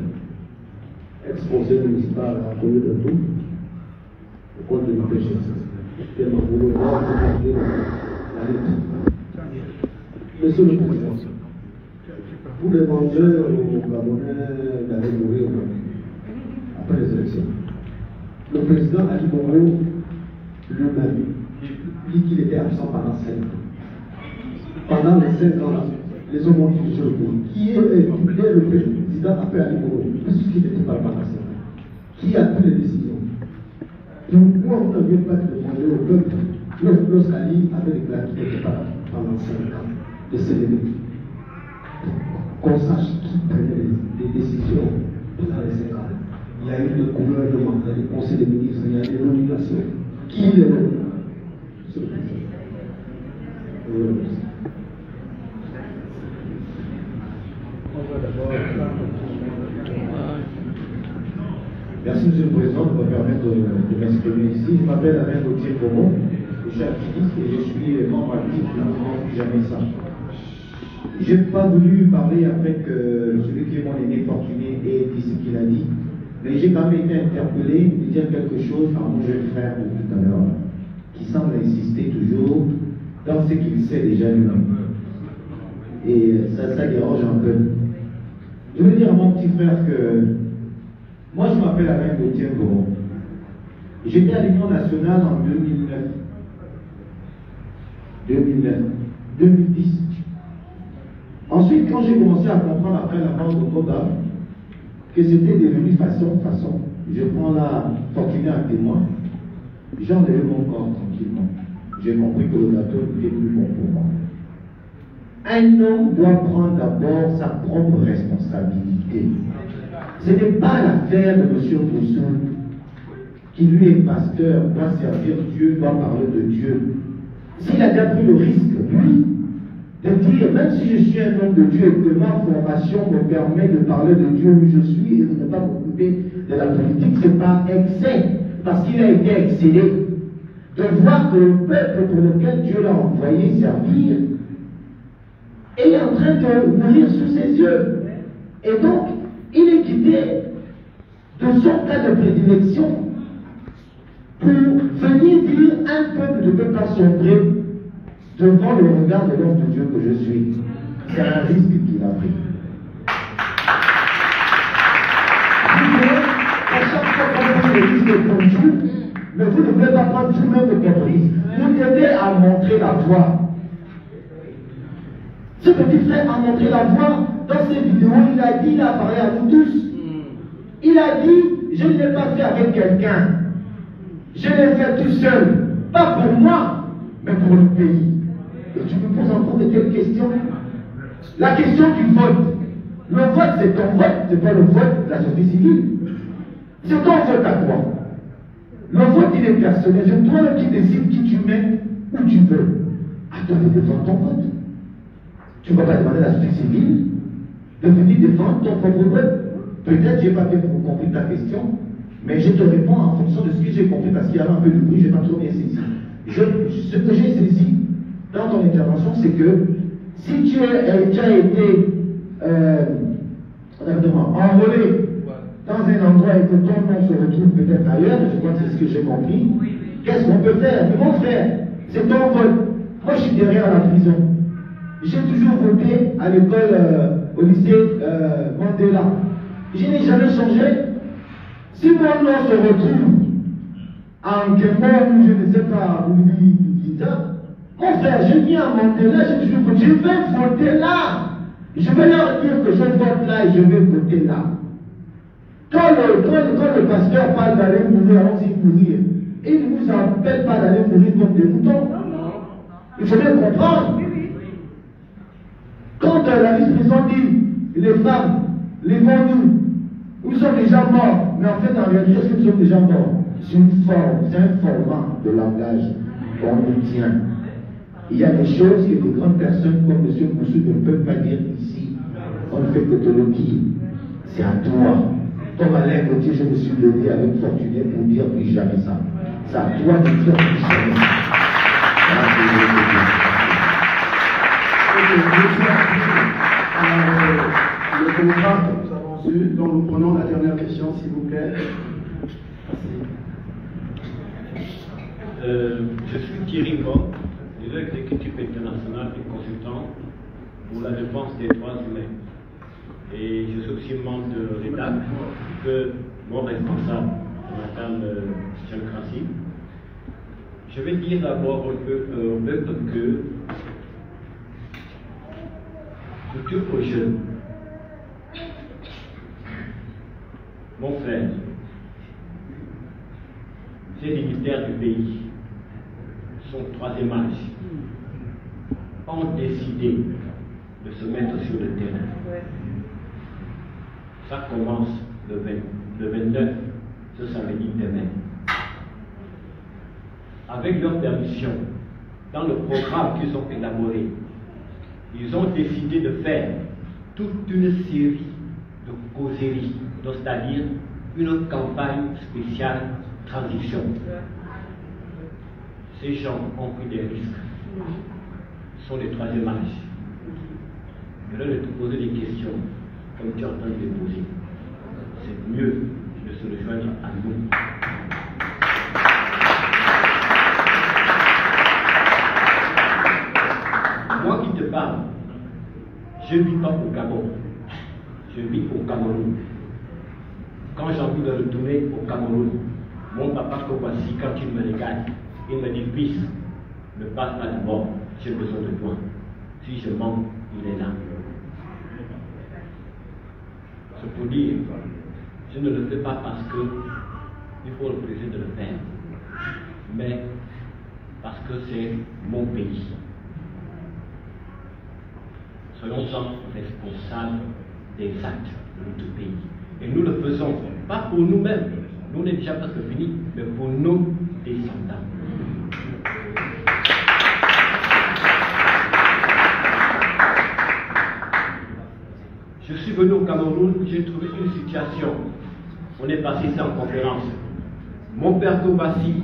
ex-conseiller municipal à connu de tout, au compte de ma péché. Tellement pour nous, la lutte. Monsieur le Président, vous demandez aux Gabonais d'aller mourir après les élections. Le président Ali Bongo lui-même dit qu'il était absent pendant 5 ans. Pendant les 5 ans, les hommes ont dit Qui est, le président après Ali Bongo Parce qu'il n'était pas pendant 5 ans. Qui a pris les décisions? Donc, moi, on ne vient pas de demander au peuple lorsqu'Ali avait déclaré qu'il n'était pas pendant 5 ans de s'élever. Qu'on sache qui prenait les, décisions cinq ans. Il y a eu le gouvernement, il y a le conseil des ministres, il y a les nominations. Qui les. Merci, Monsieur le Président, de me permettre de, de m'exprimer ici. Je m'appelle Alain Gauthier Beaumont, je suis activiste et je suis membre actif du mouvement Jamais ça. Je n'ai pas voulu parler avec euh, celui qui est mon aîné fortuné et dit ce qu'il a dit, mais j'ai quand même été interpellé de dire quelque chose par mon jeune frère de tout à l'heure, qui semble insister toujours dans ce qu'il sait déjà lui-même. Et ça, ça dérange un peu. Je veux dire à mon petit frère que moi je m'appelle Alain Gauthier Goron. J'étais à l'Union nationale en 2009. 2009. 2010. Ensuite, quand j'ai commencé à comprendre après la mort de Koba que c'était devenu façon, façon, je prends la fortune à témoin, j'ai enlevé mon corps tranquillement. J'ai compris que le gâteau n'était plus bon pour moi. Un homme doit prendre d'abord sa propre responsabilité. Ce n'est pas l'affaire de M. Boussoul, qui lui est pasteur, doit servir Dieu, doit parler de Dieu. S'il a déjà pris le risque, lui, de dire, même si je suis un homme de Dieu et que ma formation me permet de parler de Dieu où je suis et de ne pas m'occuper de la politique, c'est par excès, parce qu'il a été excellé, de voir que le peuple pour lequel Dieu l'a envoyé servir est en train de mourir sous ses yeux. Et donc, il est guidé de son cas de prédilection pour venir dire un peuple ne peut pas sombrer devant le regard de l'homme de Dieu que je suis. C'est un risque qu'il a pris. À chaque fois vous, mais vous ne pouvez pas prendre vous-même de risque. Vous devez à montrer la voie. Ce petit frère a montré la voie dans ses vidéos. Il a dit, il a parlé à nous tous. Il a dit, je ne l'ai pas fait avec quelqu'un. Je l'ai fait tout seul. Pas pour moi, mais pour le pays. Et tu me poses encore de quelle question La question du vote. Le vote, c'est ton vote, c'est pas le vote de la société civile. C'est ton vote à toi. Le vote, il est personnel. C'est toi qui décides qui tu mets où tu veux. À toi de défendre ton vote. Tu ne vas pas demander à la société civile de venir défendre ton propre vote. Peut-être je n'ai pas bien compris ta question, mais je te réponds en fonction de ce que j'ai compris parce qu'il y avait un peu de bruit, je n'ai pas trop bien saisi. Ce que j'ai saisi dans ton intervention, c'est que si tu as déjà été euh, enrôlé dans un endroit et que ton nom se retrouve peut-être ailleurs, je crois que c'est ce que j'ai compris, qu'est-ce qu'on peut faire? Mais mon frère, c'est ton vote. Moi, je suis derrière la prison. J'ai toujours voté à l'école, euh, au lycée euh, Mandela. Je n'ai jamais changé. Si mon nom se retrouve en Kemba ou je ne sais pas, où mon frère, je viens j'ai toujours voté. Je vais voter là. Je vais leur dire que je vote là et je vais voter là. Quand le, quand, le pasteur parle d'aller mourir, allons-y mourir. Il ne vous appelle pas d'aller mourir comme des moutons. Il faut bien comprendre. Quand euh, la vice-présidente dit les femmes, les nous nous sommes déjà morts, mais en fait, en réalité, est-ce que nous sommes déjà morts? C'est une forme, c'est un format de langage qu'on nous tient. Il y a des choses que des grandes personnes comme M. Moussou ne peuvent pas dire ici. On ne fait que te le dire. C'est à toi. Comme Alain Gauthier, je me suis levé avec fortuné pour dire plus jamais ça. C'est à toi de dire plus jamais ça. Le contrat que nous avons reçu, donc nous prenons la dernière question, s'il vous plaît. Euh, je suis Thierry directeur exécutif international et consultant pour la défense des droits humains. Et je suis aussi membre de l'État que mon responsable, Madame Krassi. Je vais dire d'abord un peu, euh, que aux jeunes. Mon frère, ces militaires du pays, son troisième âge, ont décidé de se mettre sur le terrain. Ça commence le, 20, le 29, ce samedi demain. Avec leur permission, dans le programme qu'ils ont élaboré, ils ont décidé de faire toute une série de causeries, c'est-à-dire une campagne spéciale transition. Ces gens ont pris des risques. Sont les troisième âge. Je vais te poser des questions, comme tu es en train de les poser. C'est mieux de se rejoindre à nous. Moi qui te parle, je ne vis pas au Gabon, je vis au Cameroun. Quand j'ai envie de retourner au Cameroun, mon papa voici, quand il me regarde, il me dit, fils, ne passe pas d'abord, j'ai besoin de toi. Si je manque, il est là. C'est pour dire, je ne le fais pas parce que il faut le plaisir de le faire, mais parce que c'est mon pays. Soyons responsables des actes de notre pays. Et nous le faisons, pas pour nous-mêmes, nous on est déjà presque fini, mais pour nos descendants. Je suis venu au Cameroun, j'ai trouvé une situation On est passé ici en conférence. Mon père Toubassi,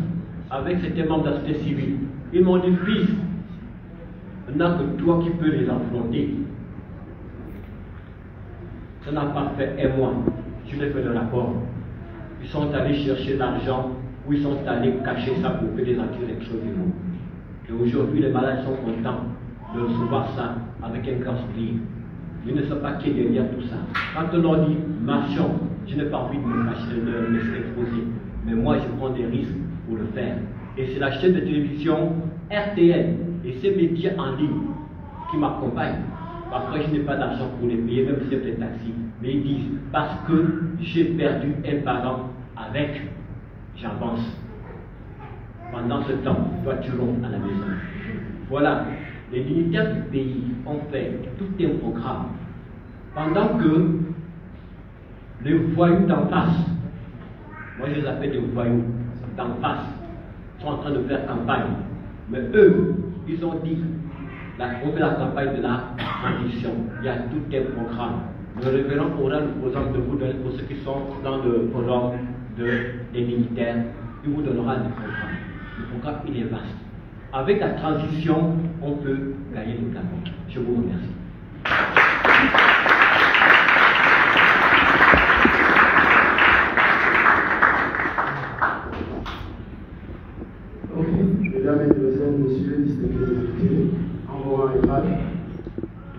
avec ses membres de la civile, ils m'ont dit, fils, il n'y que toi qui peux les affronter. Ça n'a pas fait un mois. Je l'ai fait le rapport. Ils sont allés chercher l'argent ou ils sont allés cacher ça pour que les de nous. Et aujourd'hui, les malades sont contents de recevoir ça avec un grand sourire. Je ne sais pas qui derrière tout ça. Quand on leur dit marchons, je n'ai pas envie de me cacher, de me exposer. Mais moi, je prends des risques pour le faire. Et c'est la chaîne de télévision RTL et ces médias en ligne qui m'accompagnent. Parfois, je n'ai pas d'argent pour les payer, même si c'est des taxis. Mais ils disent, parce que j'ai perdu un parent avec, j'avance. Pendant ce temps, toi, tu rentres à la maison. Voilà, les dignitaires du pays ont fait tout un programme. Pendant que les voyous d'en face, moi je les appelle des voyous d'en face, sont en train de faire campagne. Mais eux, ils ont dit, la, on fait la campagne de la transition. Il y a tout un programme. Le révérend aura le programme de vous pour ceux qui sont dans le programme de, des militaires. Il vous donnera le programme. Le programme, il est vaste. Avec la transition, on peut gagner le Gabon. Je vous remercie.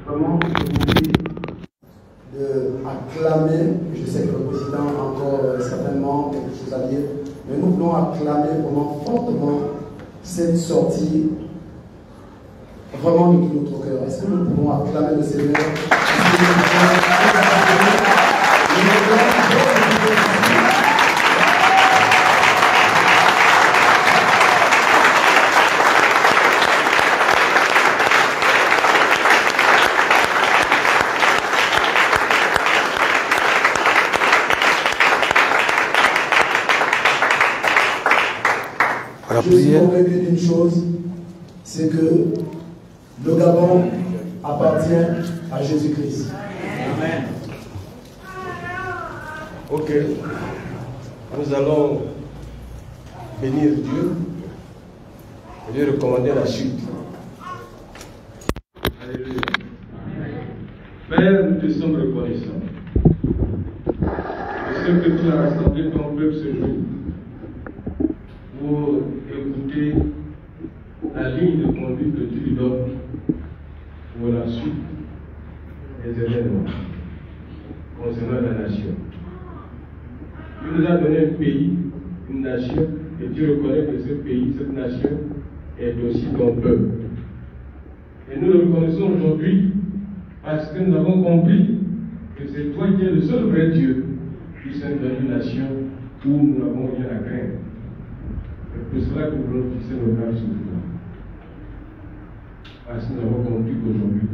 Vraiment, vous prie d'acclamer, je sais que le président a encore euh, certainement quelque chose à dire, mais nous voulons acclamer vraiment fortement cette sortie vraiment de tout notre cœur. Est-ce que nous pouvons acclamer le Seigneur Est-ce que nous pouvons Je suis convaincu d'une chose, c'est que le Gabon appartient à Jésus-Christ. Amen. Ok. Nous allons bénir Dieu et lui recommander la suite. Alléluia. Père, nous te sommes reconnaissants de ce que tu as rassemblé ton peuple ce jour pour écouter la ligne de conduite que tu lui donnes pour la suite des événements concernant la nation. Tu nous as donné un pays, une nation, et tu reconnais que ce pays, cette nation, est aussi ton peuple. Et nous le reconnaissons aujourd'hui parce que nous avons compris que c'est toi qui es le seul vrai Dieu qui s'est donné une nation où nous n'avons rien à craindre. C'est pour cela que nous voulons fixer nos regards sur toi. Parce que nous avons compris qu'aujourd'hui,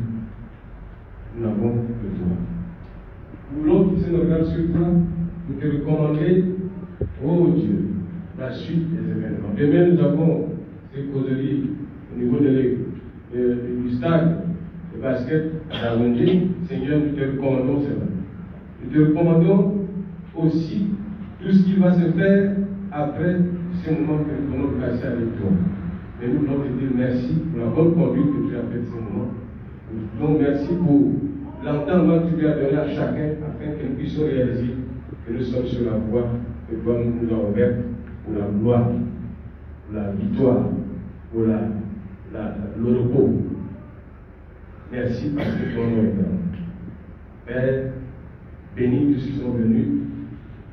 nous n'avons que toi. Nous voulons fixer nos regards sur toi pour te recommander, oh Dieu, la suite des événements. Demain, nous avons ces causeries au niveau de de- du stade de basket à la Seigneur, nous te recommandons cela. Nous te recommandons aussi tout ce qui va se faire après ce moment que nous allons passer avec toi. Mais nous voulons te dire merci pour la bonne conduite que tu as faite ce moment. Nous voulons merci pour l'entendement que tu as donné à chacun afin que nous puissions réaliser que nous sommes sur la voie que toi nous avons ouverte pour la gloire, pour la victoire, pour la, la- le repos. Merci parce que ton nom est grand. Père, bénis tous ceux qui sont venus.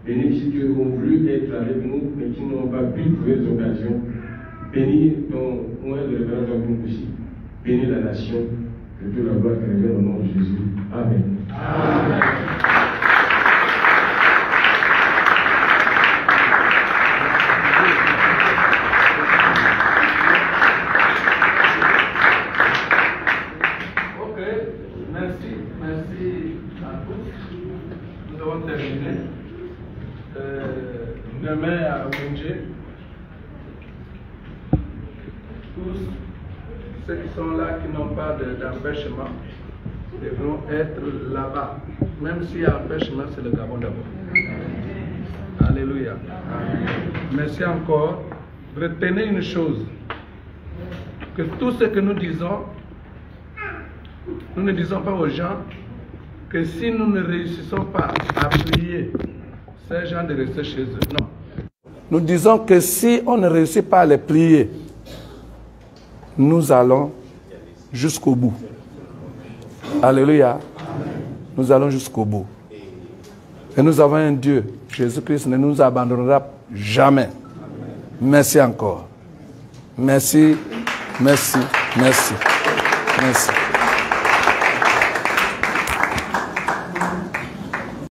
Bénis ceux qui ont voulu être avec nous, mais qui n'ont pas pu trouver les occasions. Bénis ton moins de révérence en nous aussi. Bénis la nation. Que Dieu la gloire te révèle au nom de Jésus. Amen merci, merci à tous. Nous avons terminé. Euh, demain à Wenje, tous ceux qui sont là, qui n'ont pas de- d'empêchement, devront être là-bas. Même s'il y a empêchement, c'est le Gabon d'abord. Alléluia. Merci encore. Retenez une chose. Que tout ce que nous disons, nous ne disons pas aux gens que si nous ne réussissons pas à prier, ces gens de rester chez eux. Non. Nous disons que si on ne réussit pas à les prier, nous allons jusqu'au bout. Alléluia. Nous allons jusqu'au bout. Et nous avons un Dieu. Jésus-Christ ne nous abandonnera jamais. Merci encore. Merci, merci, merci, merci.